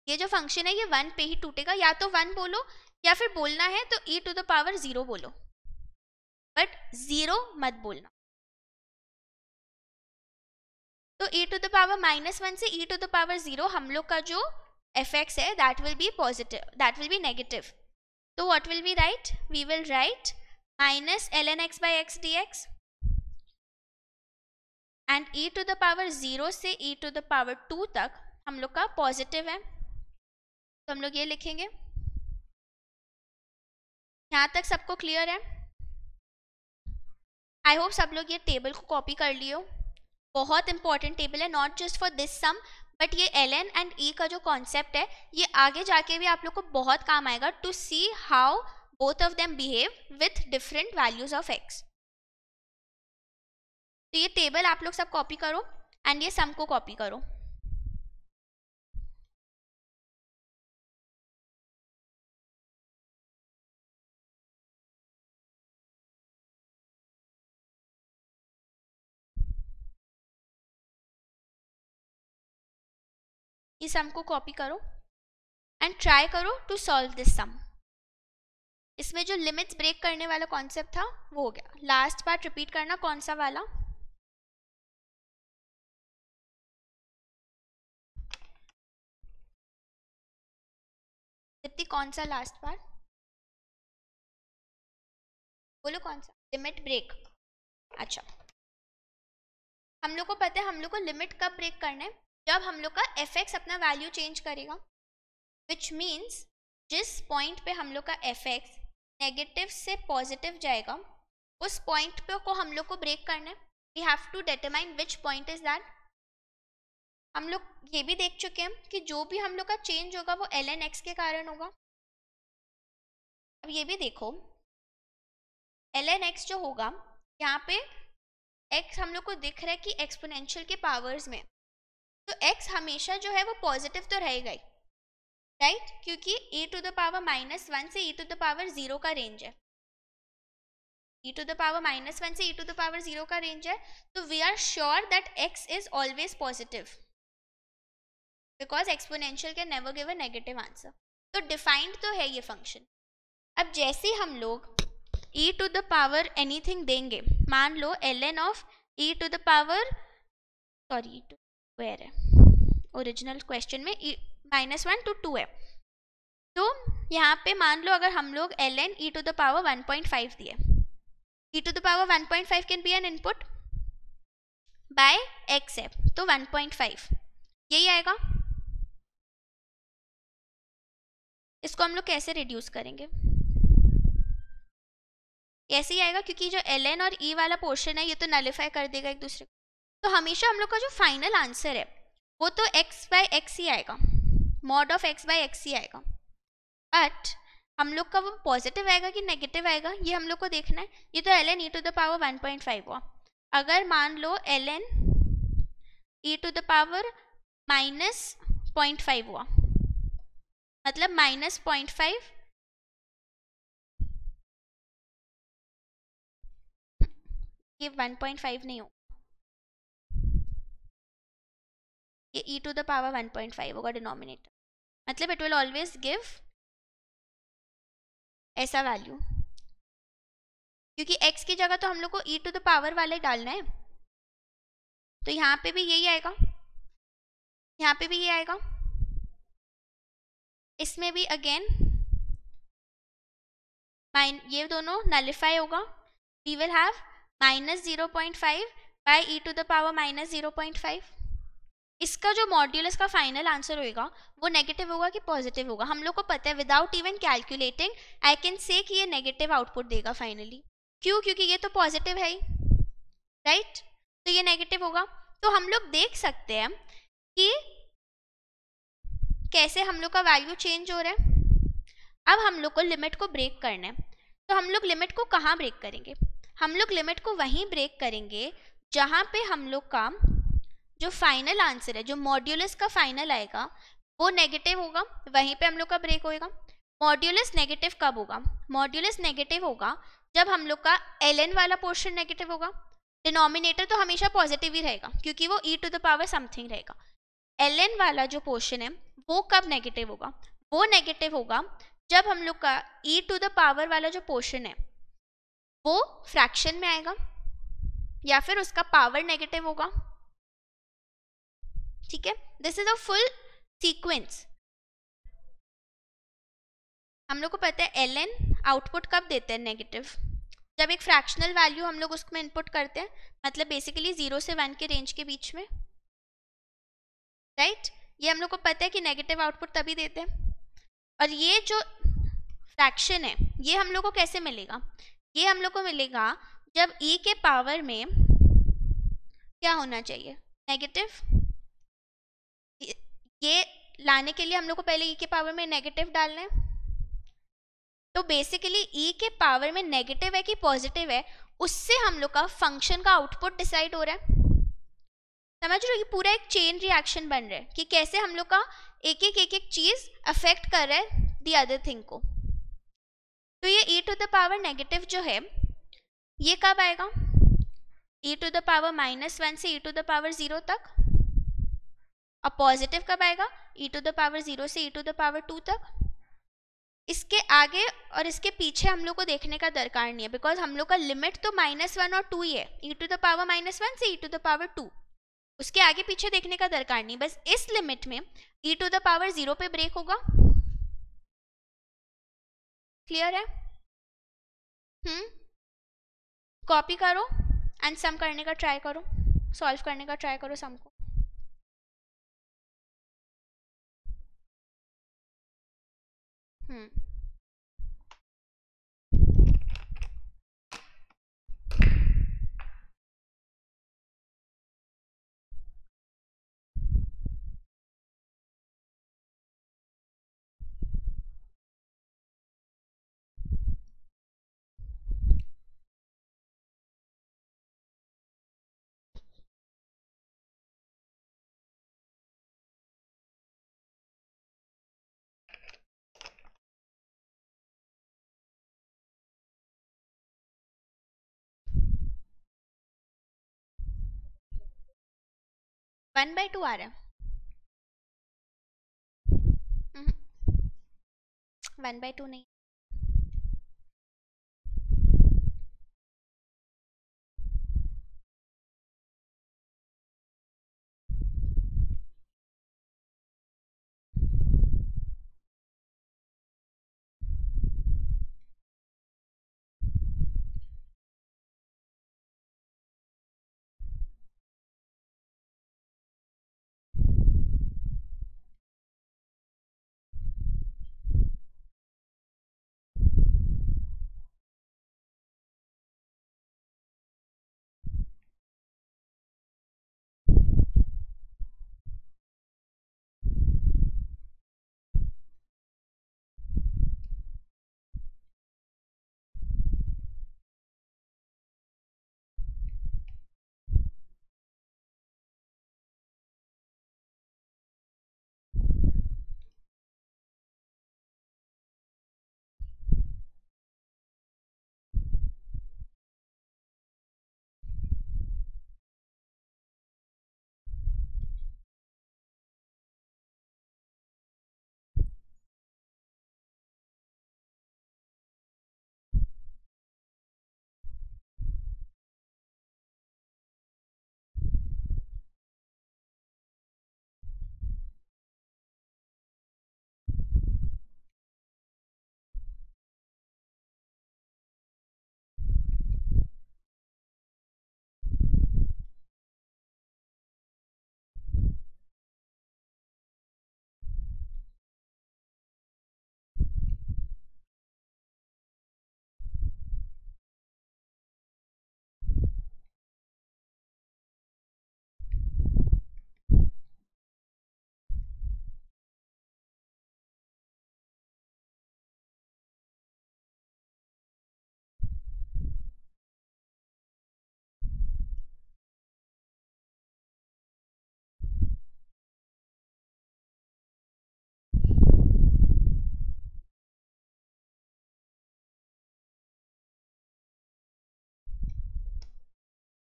ये जो फ़ंक्शन है, ये वन पे ही टूटेगा। या तो वन बोलो, या फिर बोलना है तो e to the power zero बोलो। बट ज़ीरो मत बोलना। तो e to the power minus one से e to the power zero हम लोग का जो एफ़ एक्स है that will be positive that will be negative So what will we write? We will write minus ln x by x dx and e to the power zero से e to the power two तक हम लोग का positive है। तो हम लोग ये लिखेंगे। यहाँ तक सबको क्लियर है? आई होप सब लोग ये टेबल को कॉपी कर लियो बहुत इंपॉर्टेंट टेबल है not just for this sum but ये एल एन एंड ई का जो कॉन्सेप्ट है, ये आगे जाके भी आप लोग को बहुत काम आएगा to see how both of them behave with different values of x तो ये टेबल आप लोग सब कॉपी करो एंड ये सम को कॉपी करो। इस सम को कॉपी करो एंड ट्राई करो टू सॉल्व दिस सम इसमें जो लिमिट्स ब्रेक करने वाला कॉन्सेप्ट था, वो हो गया। लास्ट पार्ट रिपीट करना कौन सा वाला? दीप्ति कौन सा लास्ट पार्ट बोलो कौन सा? लिमिट ब्रेक अच्छा। हम लोग को पता है, हम लोग को लिमिट कब ब्रेक करना है? जब हम लोग का एफ़ एक्स अपना वैल्यू चेंज करेगा विच मीन्स जिस पॉइंट पे हम लोग का एफ़ एक्स नेगेटिव से पॉजिटिव जाएगा, उस पॉइंट पे को हम लोग को ब्रेक करना है। We have to determine which point is that हम लोग ये भी देख चुके हैं कि जो भी हम लोग का चेंज होगा वो एल एन एक्स के कारण होगा। अब ये भी देखो एल एन एक्स जो होगा, यहाँ पे एक्स हम लोग को दिख रहा है कि एक्सपोनेंशियल के पावर्स में। तो x हमेशा जो है वो पॉजिटिव तो रहेगा ही राइट क्योंकि e to the power minus one से e to the power zero का रेंज है। e to the power minus one से e to the power zero का रेंज है। तो we are sure that x is always positive because exponential can never give a negative answer तो defined तो है ये फ़ंक्शन अब जैसे हम लोग e to the power anything देंगे, मान लो L N of e to the power sorry square है? ओरिजिनल क्वेश्चन में माइनस वन टू टू है. तो यहाँ पे मान लो अगर हम लोग L N e to the power one point five दिए. E to the power one point five can be an input by x है. तो वन पॉइंट फाइव यही आएगा? इसको हम लोग कैसे रिड्यूस करेंगे? ऐसे ही आएगा, क्योंकि जो एल एन और ई e वाला पोर्शन है, ये तो नलीफाई कर देगा एक दूसरे को। तो हमेशा हम लोग का जो फाइनल आंसर है, वो तो एक्स बाय एक्स ही आएगा। Mod of x by x ही आएगा। बट हम लोग का वो पॉजिटिव आएगा कि नेगेटिव आएगा, ये हम लोग को देखना है। ये तो L N e to the power one point five हुआ। अगर मान लो L N e to the power minus point five हुआ मतलब माइनस पॉइंट फाइव ये वन पॉइंट फाइव नहीं हो ये e to the power one point five होगा डिनोमिनेटर मतलब इट विल ऑलवेज गिव ऐसा वैल्यू क्योंकि x की जगह तो हम लोग को e टू द पावर वाले डालना है। तो यहाँ पे भी यही आएगा। यहाँ पे भी ये आएगा। इसमें भी अगेन माइन ये दोनों नलिफाई होगा। We will have minus zero point five by e to the power minus zero point five इसका जो मॉड्यूलस का फाइनल आंसर होएगा, वो नेगेटिव होगा कि पॉजिटिव होगा? हम लोग को पता है without even calculating I can say कि ये नेगेटिव आउटपुट देगा फाइनली क्यों? क्योंकि ये तो पॉजिटिव है ही राइट right? तो ये नेगेटिव होगा। तो हम लोग देख सकते हैं कि कैसे हम लोग का वैल्यू चेंज हो रहा है? अब हम लोग को लिमिट को ब्रेक करना है। तो हम लोग लिमिट को कहाँ ब्रेक करेंगे? हम लोग लिमिट को वहीं ब्रेक करेंगे जहाँ पे हम लोग का जो फाइनल आंसर है, जो मॉड्यूलस का फाइनल आएगा, वो नेगेटिव होगा, वहीं पे हम लोग का ब्रेक होएगा। मॉड्यूलस नेगेटिव कब होगा? मॉड्यूलस नेगेटिव होगा जब हम लोग का एल वाला पोर्शन नेगेटिव होगा। डिनोमिनेटर तो हमेशा पॉजिटिव ही रहेगा, क्योंकि वो e to the power something रहेगा। एल वाला जो पोर्शन है वो कब नेगेटिव होगा? वो नेगेटिव होगा जब हम लोग का ई टू द पावर वाला जो पोर्शन है, वो फ्रैक्शन में आएगा या फिर उसका पावर नेगेटिव होगा। ठीक है? This is a full sequence हम लोग को पता है एल एन आउटपुट कब देते हैं नेगेटिव जब एक फ्रैक्शनल वैल्यू हम लोग उसमें इनपुट करते हैं मतलब बेसिकली ज़ीरो से वन के रेंज के बीच में। Right right? ये हम लोग को पता है कि नेगेटिव आउटपुट तभी देते हैं। और ये जो फ्रैक्शन है, ये हम लोग को कैसे मिलेगा? ये हम लोग को मिलेगा जब ई e के पावर में क्या होना चाहिए? नेगेटिव ये लाने के लिए हम लोग को पहले ई e के पावर में नेगेटिव डालना है। तो बेसिकली ई e के पावर में नेगेटिव है कि पॉजिटिव है, उससे हम लोग का फ़ंक्शन का आउटपुट डिसाइड हो रहा है। समझ रहे हो ये पूरा एक चेन रिएक्शन बन रहा है कि कैसे हम लोग का एक एक एक एक चीज़ अफेक्ट कर रहा है दी अदर थिंग को। तो ये e to the power negative जो है, ये कब आएगा? E to the power minus one से e to the power zero तक। और पॉजिटिव कब आएगा? E to the power zero से e to the power two तक। इसके आगे और इसके पीछे हम लोग को देखने का दरकार नहीं है बिकॉज़ हम लोग का लिमिट तो माइनस वन और टू ही है। E to the power minus one से e to the power two उसके आगे पीछे देखने का दरकार नहीं। बस इस लिमिट में e to the power zero पे ब्रेक होगा। क्लियर है? हम्म। कॉपी करो एंड सम करने का ट्राई करो। सॉल्व करने का ट्राई करो सम को। हम्म। वन बाई टू आ रहा है। वन बाई टू नहीं।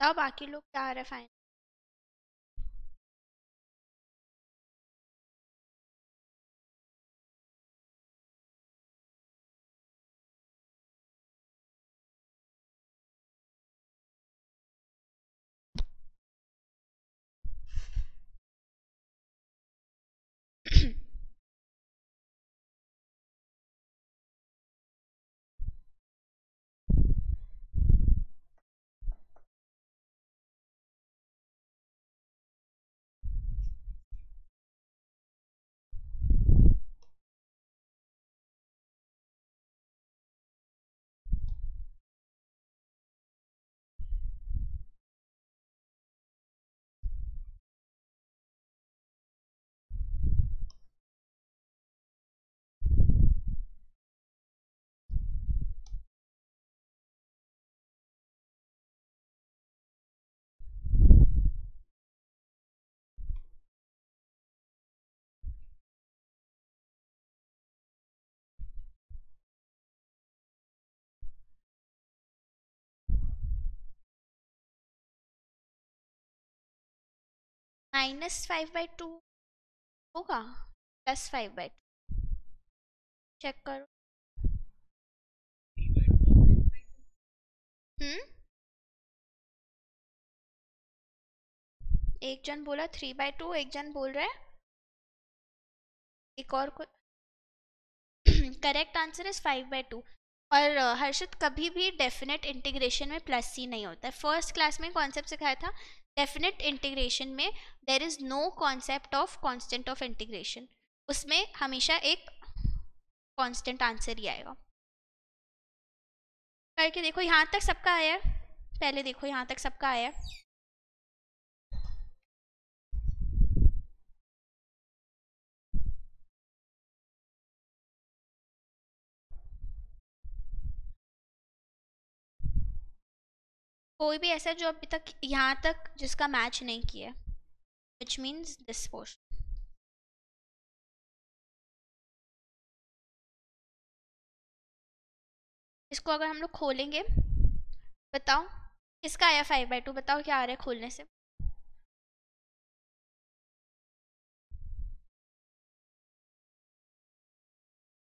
बताओ बाकी लोग क्या आ माइनस फाइव बाई टू होगा? Plus five by two check करो। हम्म? एक जन बोला थ्री बाई टू एक जन बोल रहा है। एक और को correct answer is five by two और हर्षित कभी भी डेफिनेट इंटीग्रेशन में प्लस सी नहीं होता है। फ़र्स्ट क्लास में कॉन्सेप्ट सिखाया था डेफिनेट इंटीग्रेशन में there is no concept of constant of integration उसमें हमेशा एक कॉन्स्टेंट आंसर ही आएगा। करके देखो, यहाँ तक सबका आया है। पहले देखो, यहाँ तक सबका आया है। कोई भी ऐसा जो अभी तक यहाँ तक जिसका मैच नहीं किया विच मीन्स दिस पोर्शन इसको अगर हम लोग खोलेंगे, बताओ, किसका आया फाइव बाई टू बताओ क्या आ रहा है खोलने से?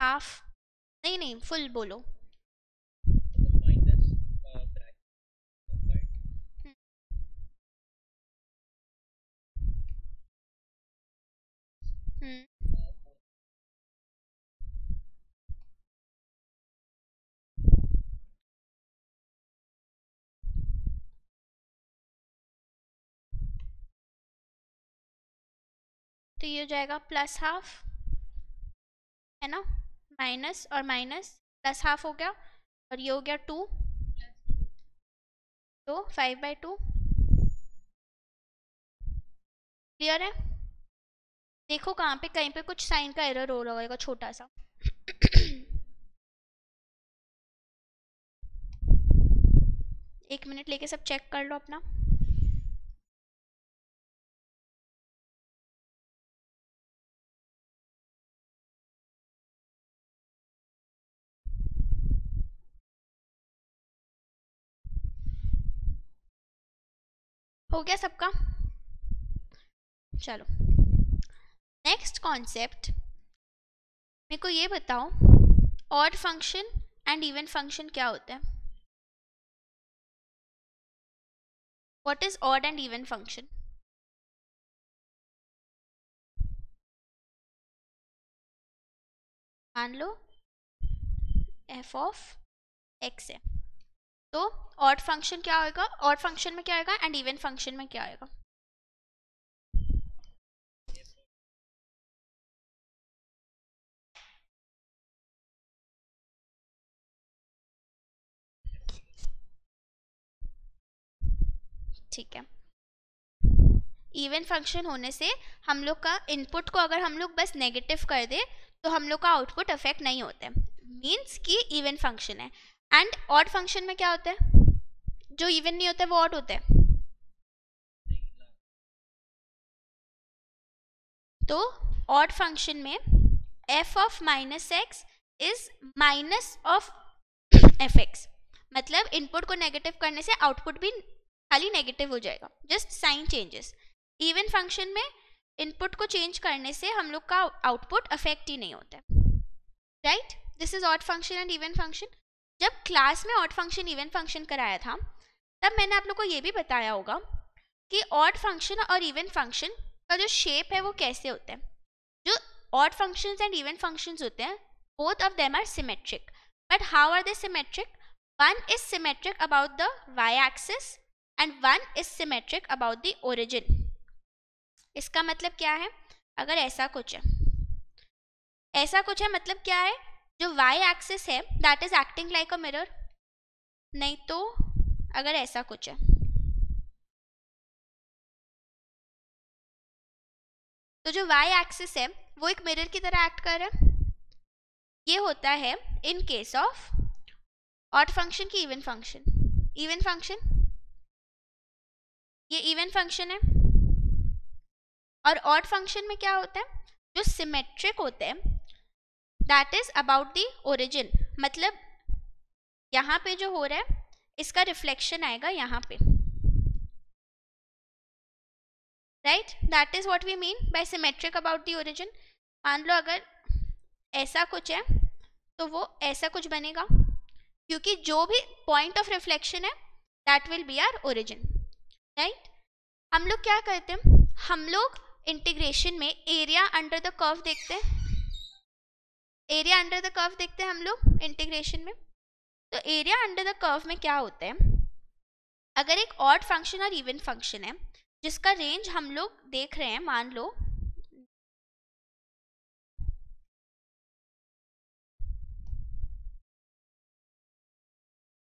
हाफ़ नहीं नहीं फुल बोलो। हम्म तो ये हो जाएगा प्लस हाफ़ है ना? माइनस और माइनस प्लस हाफ़ हो गया और ये हो गया टू तो फाइव बाई टू क्लियर है? देखो कहाँ पे, कहीं पे कुछ साइन का एरर हो रहा होगा छोटा सा एक मिनट लेके सब चेक कर लो अपना। हो गया सबका? चलो। नेक्स्ट कॉन्सेप्ट मेरे को ये बताओ odd function and even function क्या होता है? What is odd and even function मान लो एफ़ ऑफ़ एक्स है। तो ऑड फ़ंक्शन क्या होगा ऑड फ़ंक्शन में क्या आएगा एंड इवन फ़ंक्शन में क्या आएगा? ठीक है। इवन फ़ंक्शन होने से हम लोग का इनपुट को अगर हम लोग बस नेगेटिव कर दे तो हम लोग का आउटपुट अफेक्ट नहीं होता है। मीन्स कि इवन फ़ंक्शन है। एंड ऑड फ़ंक्शन में क्या होता है? जो इवन नहीं होता है, वो ऑड होता है। तो ऑड फ़ंक्शन में f of minus x is minus of f x मतलब इनपुट को नेगेटिव करने से आउटपुट भी खाली नेगेटिव हो जाएगा। Just sign changes even function में इनपुट को चेंज करने से हम लोग का आउटपुट अफेक्ट ही नहीं होता right this is odd function and even function जब क्लास में ऑट फ़ंक्शन इवन फ़ंक्शन कराया था, तब मैंने आप लोग को ये भी बताया होगा कि ऑट फ़ंक्शन और इवन फ़ंक्शन का जो शेप है वो कैसे होता है। जो odd functions and even functions होते हैं, both of them are symmetric. But how are they symmetric? One is symmetric about the y-axis and one is symmetric about the origin. इसका मतलब क्या है? अगर ऐसा कुछ है। ऐसा कुछ है मतलब क्या है? जो y एक्सिस है that is acting like a mirror नहीं तो अगर ऐसा कुछ है। तो जो y एक्सिस है, वो एक मिरर की तरह एक्ट कर रहा है। ये होता है in case of odd function की इवन फ़ंक्शन इवन फ़ंक्शन ये इवन फ़ंक्शन है। और ऑट फ़ंक्शन में क्या होता है? जो सिमेट्रिक होते हैं that is about the origin मतलब यहाँ पे जो हो रहा है, इसका रिफ्लेक्शन आएगा यहाँ पे। Right that is what we mean by symmetric about the origin मान लो अगर ऐसा कुछ है तो वो ऐसा कुछ बनेगा। क्योंकि जो भी पॉइंट ऑफ़ रिफ्लेक्शन है that will be our origin right हम लोग क्या करते हैं? हम लोग इंटीग्रेशन में एरिया अंडर द कर्व देखते हैं। एरिया अंडर द कर्व देखते हैं हम लोग इंटीग्रेशन में। तो एरिया अंडर द कर्व में क्या होता है? अगर एक ऑड फ़ंक्शन और इवन फ़ंक्शन है, जिसका रेंज हम लोग देख रहे हैं, मान लो।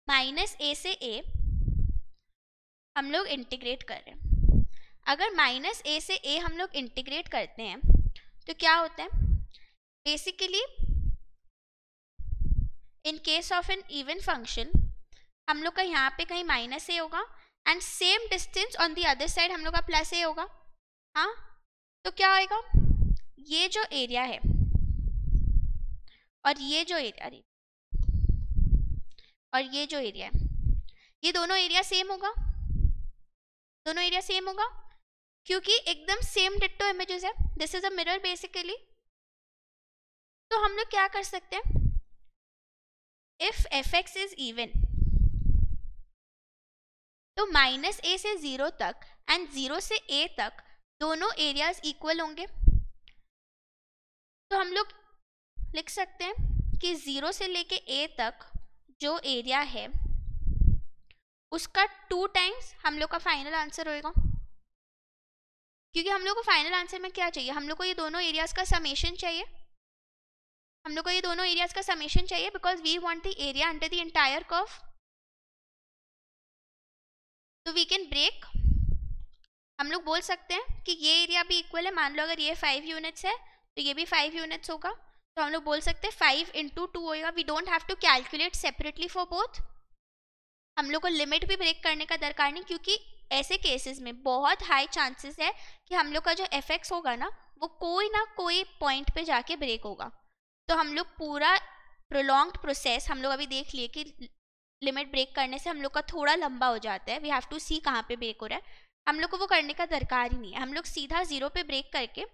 माइनस ए से ए हम लोग इंटीग्रेट कर रहे हैं। अगर माइनस ए से ए हम लोग इंटीग्रेट करते हैं तो क्या होता है? Basically in case of an even function हम लोग का यहाँ पे कहीं माइनस ए होगा and same distance on the other side हम लोग का प्लस ए होगा। हाँ? तो क्या होएगा ये जो एरिया है, और ये जो एरिया अरे, और ये जो एरिया है, ये दोनों एरिया सेम होगा। दोनों एरिया सेम होगा? क्योंकि एकदम सेम डिट्टो इमेजेस है। This is a mirror basically तो हम लोग क्या कर सकते हैं? If f x is even तो माइनस ए से ज़ीरो तक एंड ज़ीरो से ए तक दोनों एरियाज़ इक्वल होंगे। तो हम लोग लिख सकते हैं कि ज़ीरो से लेके ए तक जो एरिया है उसका टू टाइम्स हम लोग का फाइनल आंसर होएगा। क्योंकि हम लोग को फाइनल आंसर में क्या चाहिए? हम लोग को ये दोनों एरियाज़ का समेशन चाहिए। हम लोग को ये दोनों एरियाज़ का समेशन चाहिए because we want the area under the entire curve तो वी कैन ब्रेक हम लोग बोल सकते हैं कि ये एरिया भी इक्वल है। मान लो अगर ये फाइव यूनिट्स है तो ये भी फाइव यूनिट्स होगा। तो हम लोग बोल सकते हैं फाइव इंटू टू होगा we don't have to calculate separately for both हम लोग को लिमिट भी ब्रेक करने का दरकार नहीं, क्योंकि ऐसे केसेस में बहुत हाई चांसेस है कि हम लोग का जो एफेक्ट्स होगा ना, वो कोई ना कोई पॉइंट पे जाके ब्रेक होगा। तो हम लोग पूरा प्रोलॉन्ग प्रोसेस हम लोग अभी देख लिए कि लिमिट ब्रेक करने से हम लोग का थोड़ा लंबा हो जाता है। वी हैव टू सी कहाँ पे ब्रेक हो रहा है। हम लोग को वो करने का दरकार ही नहीं है। हम लोग सीधा ज़ीरो पे ब्रेक करके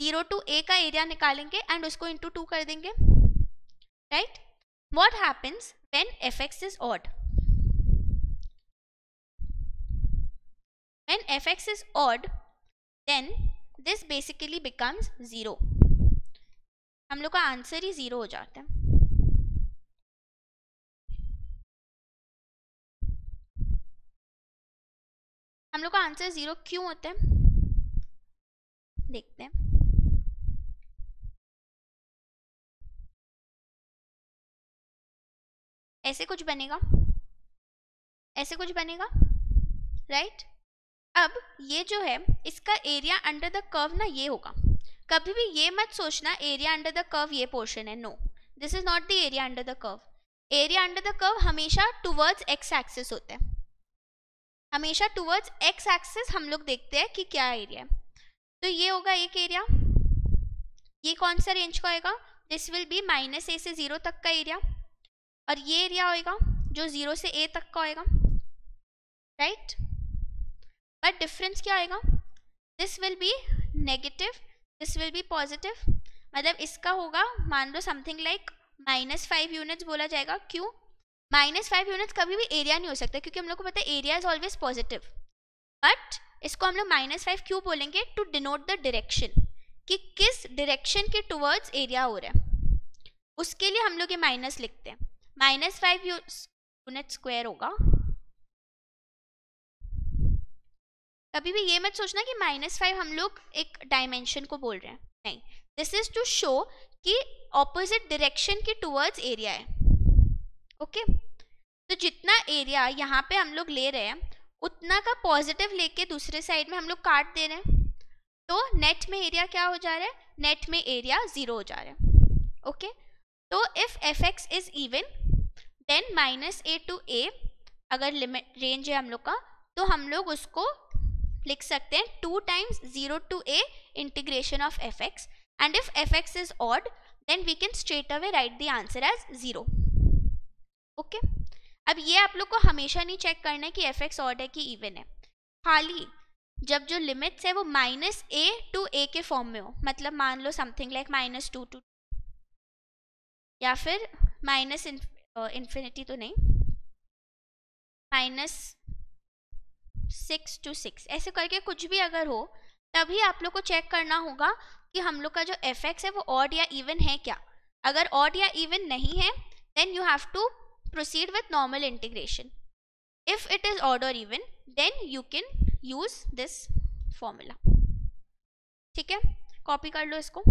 ज़ीरो टू ए का एरिया निकालेंगे एंड उसको इंटू टू कर देंगे। Right what happens when f x is odd when fx is odd, then this basically becomes zero. हम लोग का आंसर ही ज़ीरो हो जाता है। हम लोग का आंसर ज़ीरो क्यों होता है? देखते हैं। ऐसे कुछ बनेगा? ऐसे कुछ बनेगा? Right right? अब ये जो है, इसका एरिया अंडर द कर्व ना ये होगा। कभी भी ये मत सोचना एरिया अंडर द कर्व ये पोर्शन है। No this is not the area under the curve area under the curve हमेशा टूवर्ड्स एक्स एक्सिस होते हैं। हमेशा टूवर्ड्स एक्स एक्सिस हम लोग देखते हैं कि क्या एरिया है। तो ये होगा एक एरिया ये कौन सा रेंज का होएगा? This will be minus a से ज़ीरो तक का एरिया और ये एरिया होएगा जो ज़ीरो से ए तक का होएगा। Right right? बट डिफरेंस क्या आएगा? This will be negative this will be positive मतलब इसका होगा, मान लो something like minus five units बोला जाएगा, क्यों? माइनस फाइव यूनिट्स कभी भी एरिया नहीं हो सकता, क्योंकि हम लोग को पता है area is always positive but इसको हम लोग माइनस फाइव क्यों बोलेंगे? टू डिनोट द डायरेक्शन कि किस डायरेक्शन के टुवर्ड्स एरिया हो रहा है। उसके लिए हम लोग ये माइनस लिखते हैं। माइनस फाइव यूनिट स्क्वायर होगा। कभी भी ये मत सोचना कि माइनस फाइव हम लोग एक डायमेंशन को बोल रहे हैं। नहीं दिस इज़ टू शो कि ऑपोजिट डायरेक्शन के टुवर्ड्स एरिया है। ओके? तो जितना एरिया यहाँ पे हम लोग ले रहे हैं, उतना का पॉजिटिव लेके दूसरे साइड में हम लोग काट दे रहे हैं। तो नेट में एरिया क्या हो जा रहा है? नेट में एरिया ज़ीरो हो जा रहा है। ओके तो if f x is even then minus a to a अगर लिमिट रेंज है हम लोग का तो हम लोग उसको लिख सकते हैं two times zero to a integration of f x and f x is then we can straight away write the answer as zero okay अब ये आप लोग को हमेशा नहीं चेक करना है कि एफ़ एक्स ऑड है कि इवन है। खाली जब जो लिमिट्स है वो माइनस ए टू ए के फॉर्म में हो। मतलब मान लो something like minus two to या फिर माइनस इन्फिनिटी तो नहीं। Minus six to six. ऐसे करके कुछ भी अगर हो तभी आप लोग को चेक करना होगा कि हम लोग का जो एफ़ एक्स है वो ऑड या इवन है क्या। अगर ऑड या इवन नहीं है then you have to proceed with normal integration If it is odd or even, then you can use this formula. ठीक है? कॉपी कर लो इसको।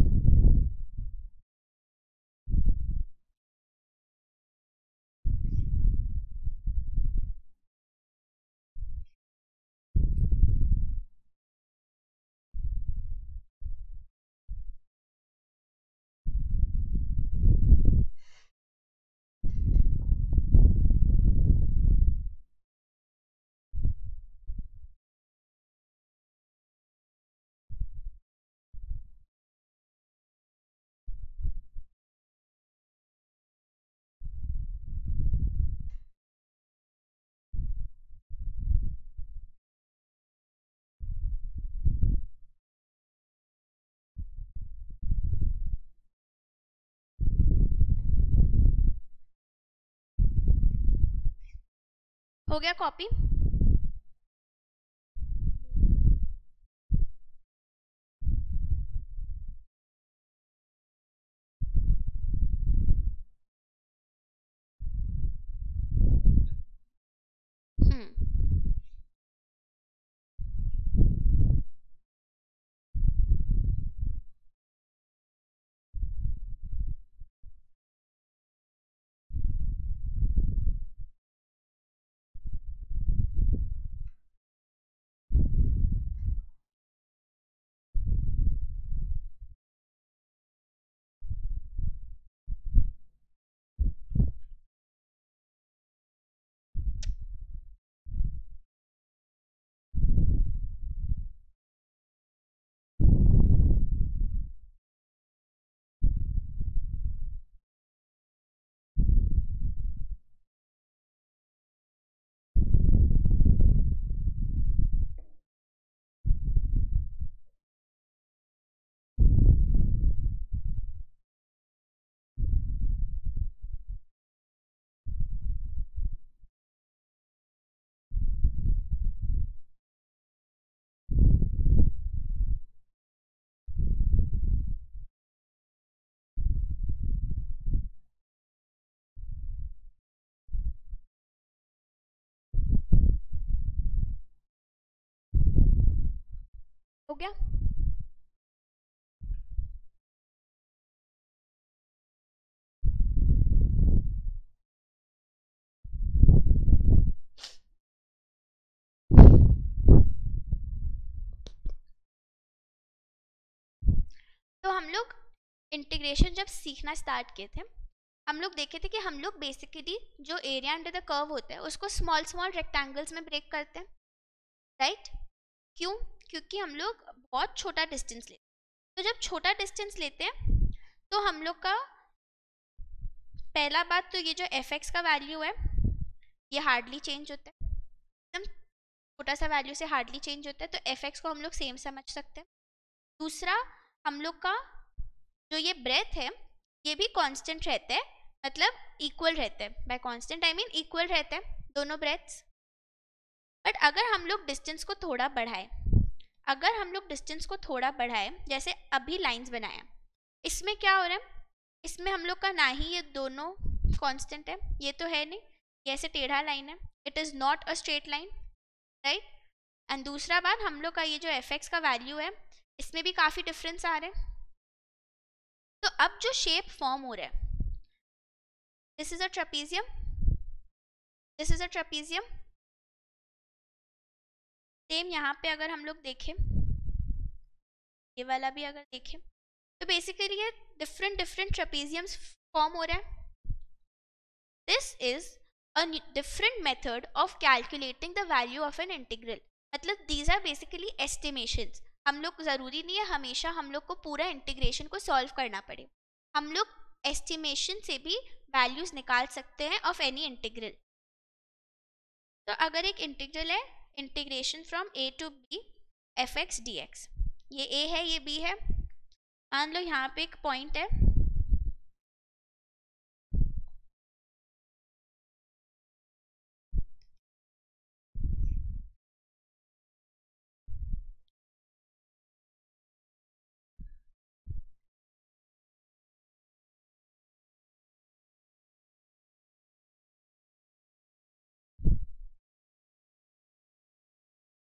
हो गया कॉपी गया तो हम लोग इंटीग्रेशन जब सीखना स्टार्ट किए थे, हम लोग देखे थे कि हम लोग बेसिकली जो एरिया अंडर द कर्व होता है, उसको स्मॉल स्मॉल रेक्टेंगल्स में ब्रेक करते हैं। Right right? क्यों? क्योंकि हम लोग बहुत छोटा डिस्टेंस लेते हैं। तो जब छोटा डिस्टेंस लेते हैं तो हम लोग का पहला बात तो ये जो एफ़ एक्स का वैल्यू है, ये हार्डली चेंज होता है। एकदम छोटा सा वैल्यू से हार्डली चेंज होता है तो एफ़ एक्स को हम लोग सेम समझ सकते हैं। दूसरा, हम लोग का जो ये ब्रेथ है, ये भी कांस्टेंट रहता है मतलब इक्वल रहता है। By constant I mean equal रहता है, दोनों ब्रेथ्स बट अगर हम लोग डिस्टेंस को थोड़ा बढ़ाए अगर हम लोग डिस्टेंस को थोड़ा बढ़ाए, जैसे अभी लाइंस बनाया इसमें क्या हो रहा है? इसमें हम लोग का ना ही ये दोनों कांस्टेंट है, ये तो है नहीं, ये ऐसे टेढ़ा लाइन है it is not a straight line right and दूसरा बात, हम लोग का ये जो एफ़ का वैल्यू है, इसमें भी काफ़ी डिफरेंस आ रहे हैं। तो अब जो शेप फॉर्म हो रहा है this is a trapezium this is a trapezium same यहाँ पे अगर हम लोग देखें, ये वाला भी अगर देखें तो बेसिकली ये डिफरेंट डिफरेंट ट्रपीजियम्स फॉर्म हो रहे हैं। This is a different method of calculating the value of an integral मतलब दीज आर बेसिकली एस्टिमेशंस हम लोग, ज़रूरी नहीं है हमेशा हम लोग को पूरा इंटीग्रेशन को सॉल्व करना पड़े। हम लोग एस्टिमेशन से भी वैल्यूज़ निकाल सकते हैं ऑफ़ एनी इंटीग्रल तो अगर एक इंटीग्रल है integration from a to b f x d x ये ए है, ये बी है। मान लो यहाँ पे एक पॉइंट है।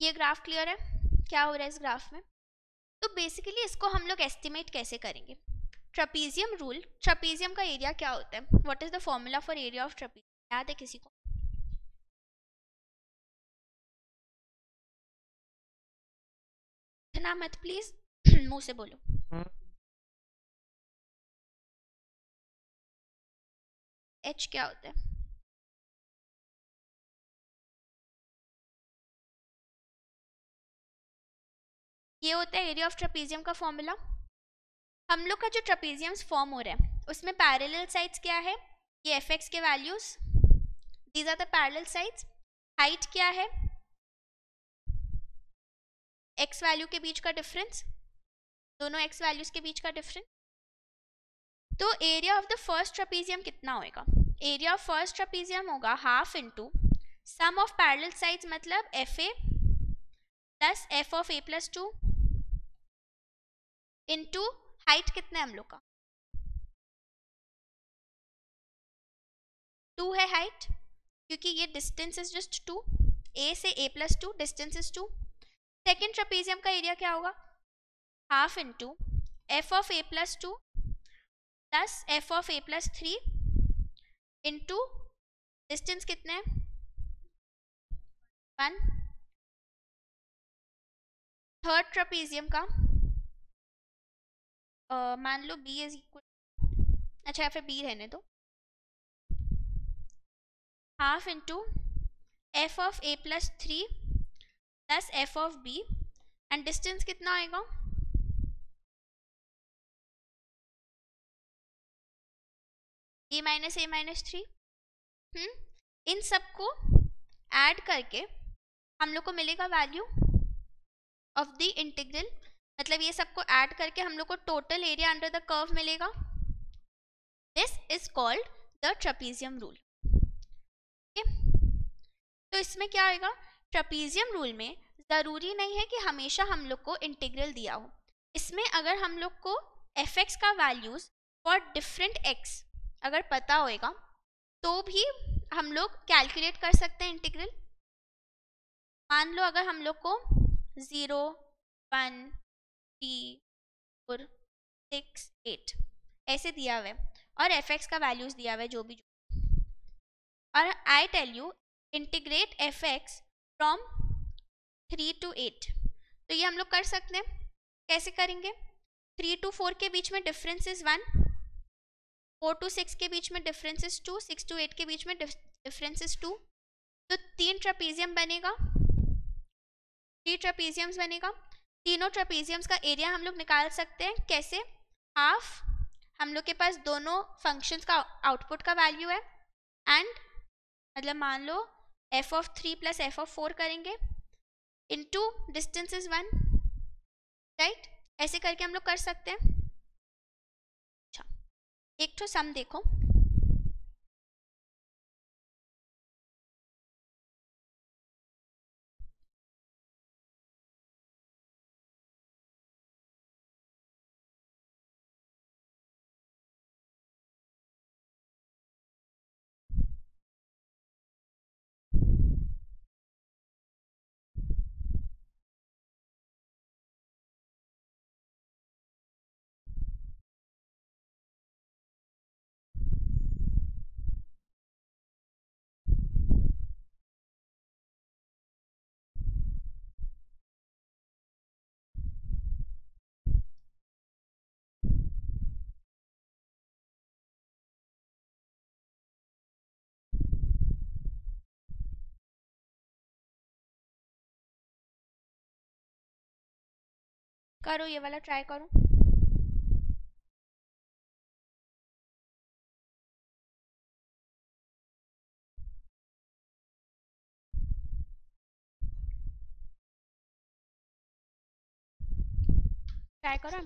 ये ग्राफ क्लियर है? क्या हो रहा है इस ग्राफ में? तो बेसिकली इसको हम लोग एस्टिमेट कैसे करेंगे? ट्रपीजियम रूल ट्रपीजियम का एरिया क्या होता है? What is the formula for area of trapezium याद है किसी को? ना मत प्लीज़ मुँह से बोलो। एच क्या होता है? ये होता है एरिया ऑफ़ ट्रपीजियम का फॉर्मूला हम लोग का जो ट्रपीजियम्स फॉर्म हो रहा है, उसमें पैरेलल साइड्स क्या है? ये एफ़ एक्स के values these are the parallel sides height क्या है? एक्स वैल्यू के बीच का डिफरेंस दोनों एक्स वैल्यूज़ के बीच का डिफरेंस तो area of the first trapezium कितना होएगा? एरिया ऑफ़ फ़र्स्ट ट्रपीजियम होगा half into sum of parallel sides मतलब f a plus f of a plus two into height कितना है हम लोग का? टू है हाइट क्योंकि ये distance is just two a से a plus two distance is two second trapezium का एरिया क्या होगा? Half into f of a plus two plus f of a plus three into distance कितने हैं? One third trapezium का मान लो B is equal अच्छा फिर बी रहने दो। Half into f of a plus three plus f of b and distance कितना आएगा? A minus a minus three इन सबको ऐड करके हम लोग को मिलेगा वैल्यू ऑफ़ द इंटीग्रल मतलब ये सबको ऐड करके हम लोग को total area under the curve मिलेगा। This is called the trapezium rule तो इसमें क्या आएगा? ट्रपीजियम रूल में ज़रूरी नहीं है कि हमेशा हम लोग को इंटीग्रल दिया हो। इसमें अगर हम लोग को एफ़ एक्स का वैल्यूज़ फॉर डिफरेंट एक्स अगर पता होएगा तो भी हम लोग कैलकुलेट कर सकते हैं इंटीग्रल मान लो अगर हम लोग को zero one three, four, six, eight. ऐसे दिया हुआ है। और एफ़ एक्स का वैल्यूज़ दिया हुआ है, जो भी जो और I tell you integrate f x from three to eight तो ये हम लोग कर सकते हैं। कैसे करेंगे? थ्री टू फोर के बीच में difference is one four to six के बीच में difference is two six to eight के बीच में डिफरेंस इज़ टू तो तीन ट्रपीजियम बनेगा। थ्री ट्रपीजियम्स बनेगा। तीनों ट्रेपीजियम्स का एरिया हम लोग निकाल सकते हैं। कैसे? हाफ़ हम लोग के पास दोनों फ़ंक्शंस का आउटपुट का वैल्यू है। एंड मतलब मान लो f of three plus f of four करेंगे। Into distance is one right ऐसे करके हम लोग कर सकते हैं। अच्छा एक तो सम देखो। करो ये वाला ट्राई करो। ट्राई करो।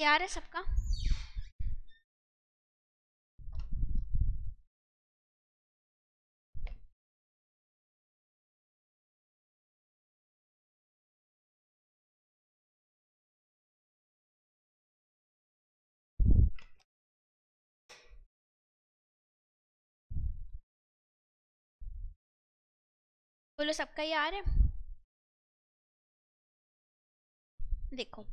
तैयार है सबका? बोलो सबका ये आ रहा है? देखो।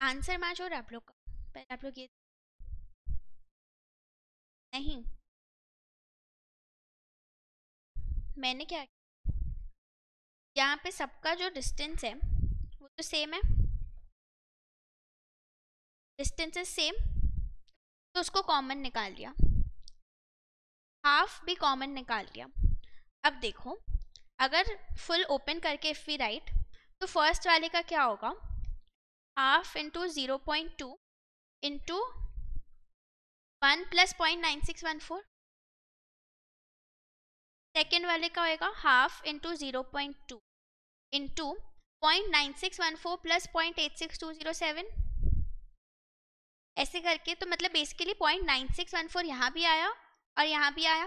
आंसर मैच हो रहा है आप लोग का। पहले आप लोग ये नहीं। मैंने क्या यहाँ पे सबका जो डिस्टेंस है, वो तो सेम है। डिस्टेंस इज़ सेम तो उसको कॉमन निकाल लिया हाफ़ भी कॉमन निकाल लिया अब देखो, अगर फुल ओपन करके इफ़ वी राइट तो फ़र्स्ट वाले का क्या होगा? Half into zero point two into one plus point nine six one four second वाले का होएगा half into zero point two into point nine six one four plus point eight six two zero seven ऐसे करके तो मतलब basically point nine six one four यहाँ भी आया और यहाँ भी आया।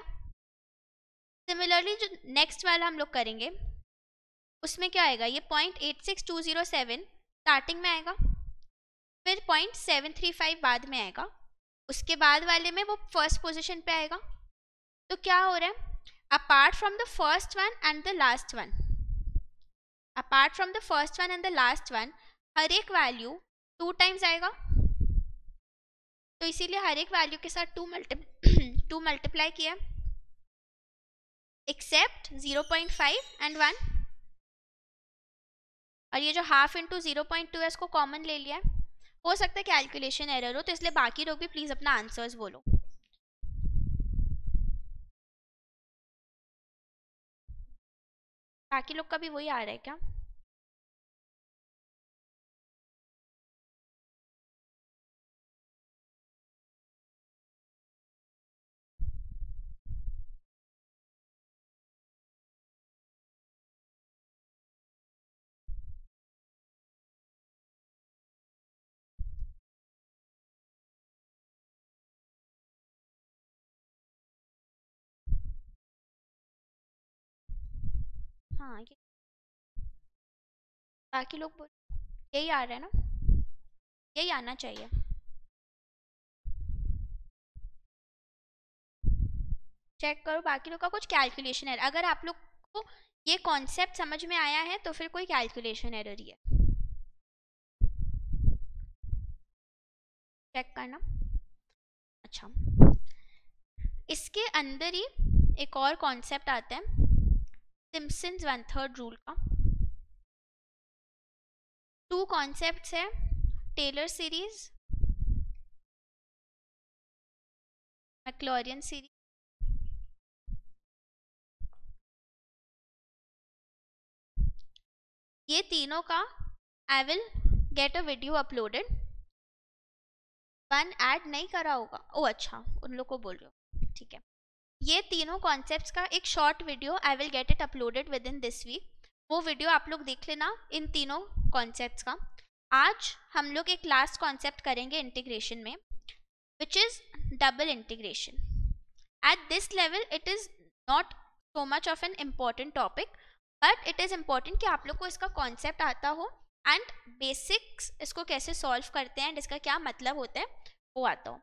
सिमिलरली जो नेक्स्ट वाला हम लोग करेंगे, उसमें क्या आएगा? ये point eight six two zero seven starting में आएगा। फिर पॉइंट सेवन थ्री फाइव बाद में आएगा। उसके बाद वाले में वो फ़र्स्ट पोजिशन पे आएगा। तो क्या हो रहा है? Apart from the first one and the last one apart from the first one and the last one हर एक वैल्यू टू टाइम्स आएगा। तो इसीलिए हर एक वैल्यू के साथ टू मल्टी टू मल्टीप्लाई किया। एक्सेप्ट 0.5 एंड वन और ये जो half into zero point two है, इसको कॉमन ले लिया है। हो सकता है कैलकुलेशन एरर हो तो इसलिए बाकी लोग भी प्लीज़ अपना आंसर्स बोलो। बाकी लोग का भी वही आ रहा है क्या? हाँ ये बाकी लोग बोल यही आ रहा है ना? यही आना चाहिए। चेक करो, बाकी लोग का कुछ कैलकुलेशन है अगर आप लोग को ये कॉन्सेप्ट समझ में आया है तो फिर कोई कैलकुलेशन एरर ही है। चेक करना। अच्छा। इसके अंदर ही एक और कॉन्सेप्ट आता है। सिम्पसन्स वन थर्ड रूल का। टू कॉन्सेप्ट्स है टेलर सीरीज़ मैक्लोरियन सीरीज़ ये तीनों का I will get a video uploaded one add नहीं करा होगा। ओ अच्छा उन लोग को बोल रहे हो। ठीक है। ये तीनों कॉन्सेप्ट्स का एक short video I will get it uploaded within this week वो वीडियो आप लोग देख लेना इन तीनों कॉन्सेप्ट्स का। आज हम लोग एक लास्ट कॉन्सेप्ट करेंगे इंटीग्रेशन में which is double integration at this level it is not so much of an important topic but it is important कि आप लोग को इसका कॉन्सेप्ट आता हो एंड बेसिक्स इसको कैसे सॉल्व करते हैं एंड इसका क्या मतलब होता है, वो आता हो।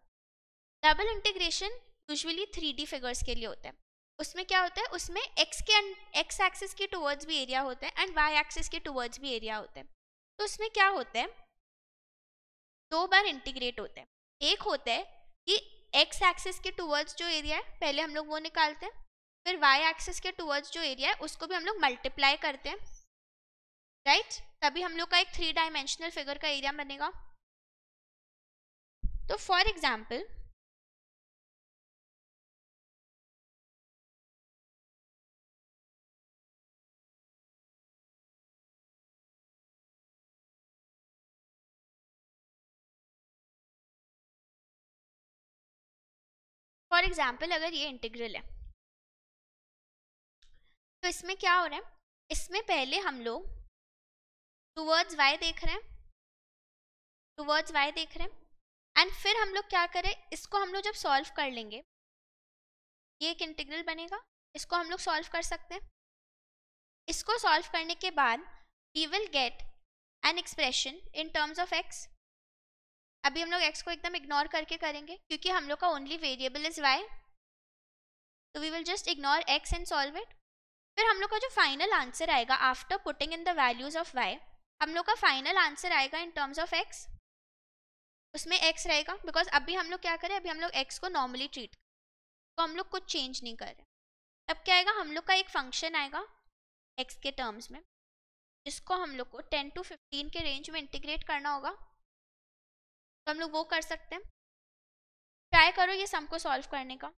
Double integration usually three D figures के लिए होता है। उसमें क्या होता है? उसमें एक्स के एक्स एक्सिस के टूवर्ड्स भी एरिया होता है एंड वाई एक्सिस के टूवर्ड्स भी एरिया होता है। तो उसमें क्या होता है? दो बार इंटीग्रेट होता है। एक होता है कि एक्स एक्सिस के टूवर्ड्स जो एरिया है, पहले हम लोग वो निकालते हैं, फिर वाई एक्सिस के टूवर्ड्स जो एरिया है, उसको भी हम लोग मल्टीप्लाई करते हैं। Right right? तभी हम लोग का एक थ्री डायमेंशनल फिगर का एरिया बनेगा। तो फॉर एग्ज़ाम्पल फॉर एग्ज़ाम्पल अगर ये इंटीग्रल है। तो इसमें क्या हो रहा है? इसमें पहले हम लोग टूवर्ड्स वाई देख रहे हैं। टूवर्ड्स वाई देख रहे हैं। एंड फिर हम लोग क्या करें? इसको हम लोग जब सॉल्व कर लेंगे, ये एक इंटीग्रल बनेगा। इसको हम लोग सॉल्व कर सकते हैं। इसको सॉल्व करने के बाद we will get an expression in terms of x अभी हम लोग एक्स को एकदम इग्नोर करके करेंगे, क्योंकि हम लोग का ओनली वेरिएबल इज़ वाई तो we will just ignore x and solve it फिर हम लोग का जो फाइनल आंसर आएगा after putting in the values of y हम लोग का फाइनल आंसर आएगा इन टर्म्स ऑफ़ एक्स उसमें एक्स रहेगा बिकॉज़ अभी हम लोग क्या करें, अभी हम लोग एक्स को नॉर्मली ट्रीट तो हम लोग कुछ चेंज नहीं कर रहे अब क्या आएगा, हम लोग का एक फ़ंक्शन आएगा एक्स के टर्म्स में, जिसको हम लोग को टेन टू 15 के रेंज में इंटीग्रेट करना होगा। हम लोग वो कर सकते हैं। ट्राई करो ये सम को सॉल्व करने का।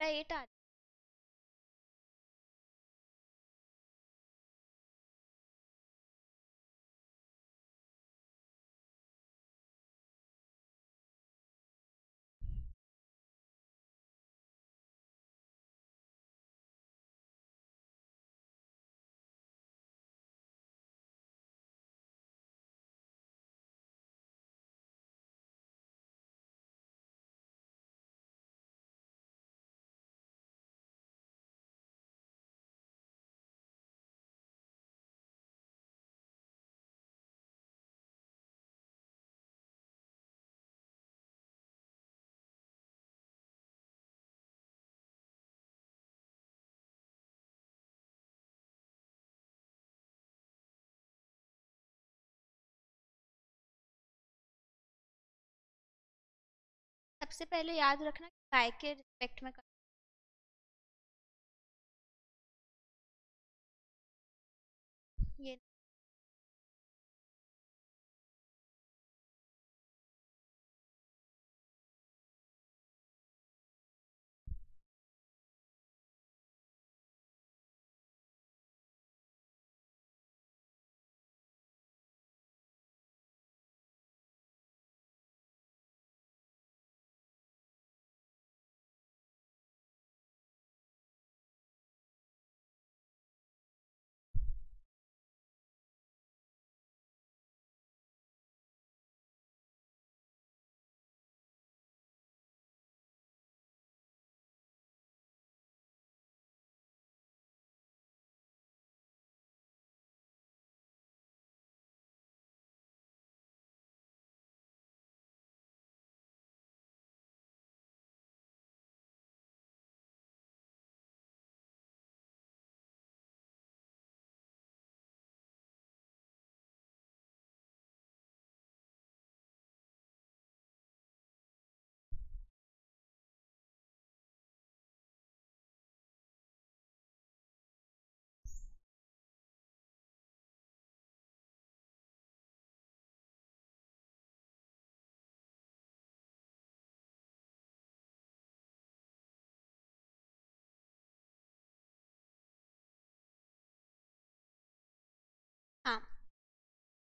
एट आ सबसे पहले याद रखना गाय के रिस्पेक्ट में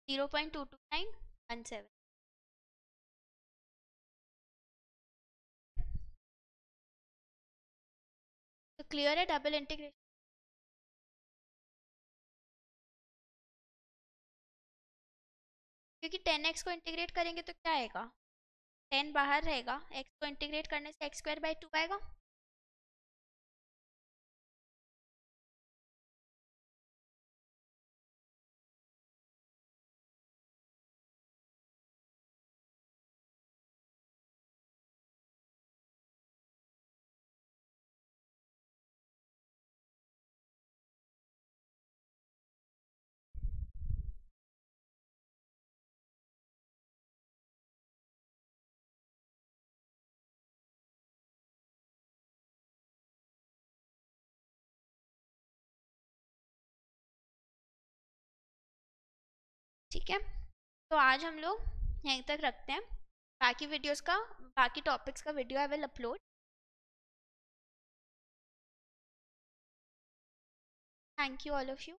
zero point two two nine one seven तो क्लियर है डबल इंटीग्रेशन क्योंकि टेन एक्स को इंटीग्रेट करेंगे तो क्या आएगा? टेन बाहर रहेगा, एक्स को इंटीग्रेट करने से एक्स स्क्वायर बाई टू आएगा। ठीक है? तो आज हम लोग यहीं तक रखते हैं। बाकी वीडियोस का, बाकी टॉपिक्स का video I will upload thank you all of you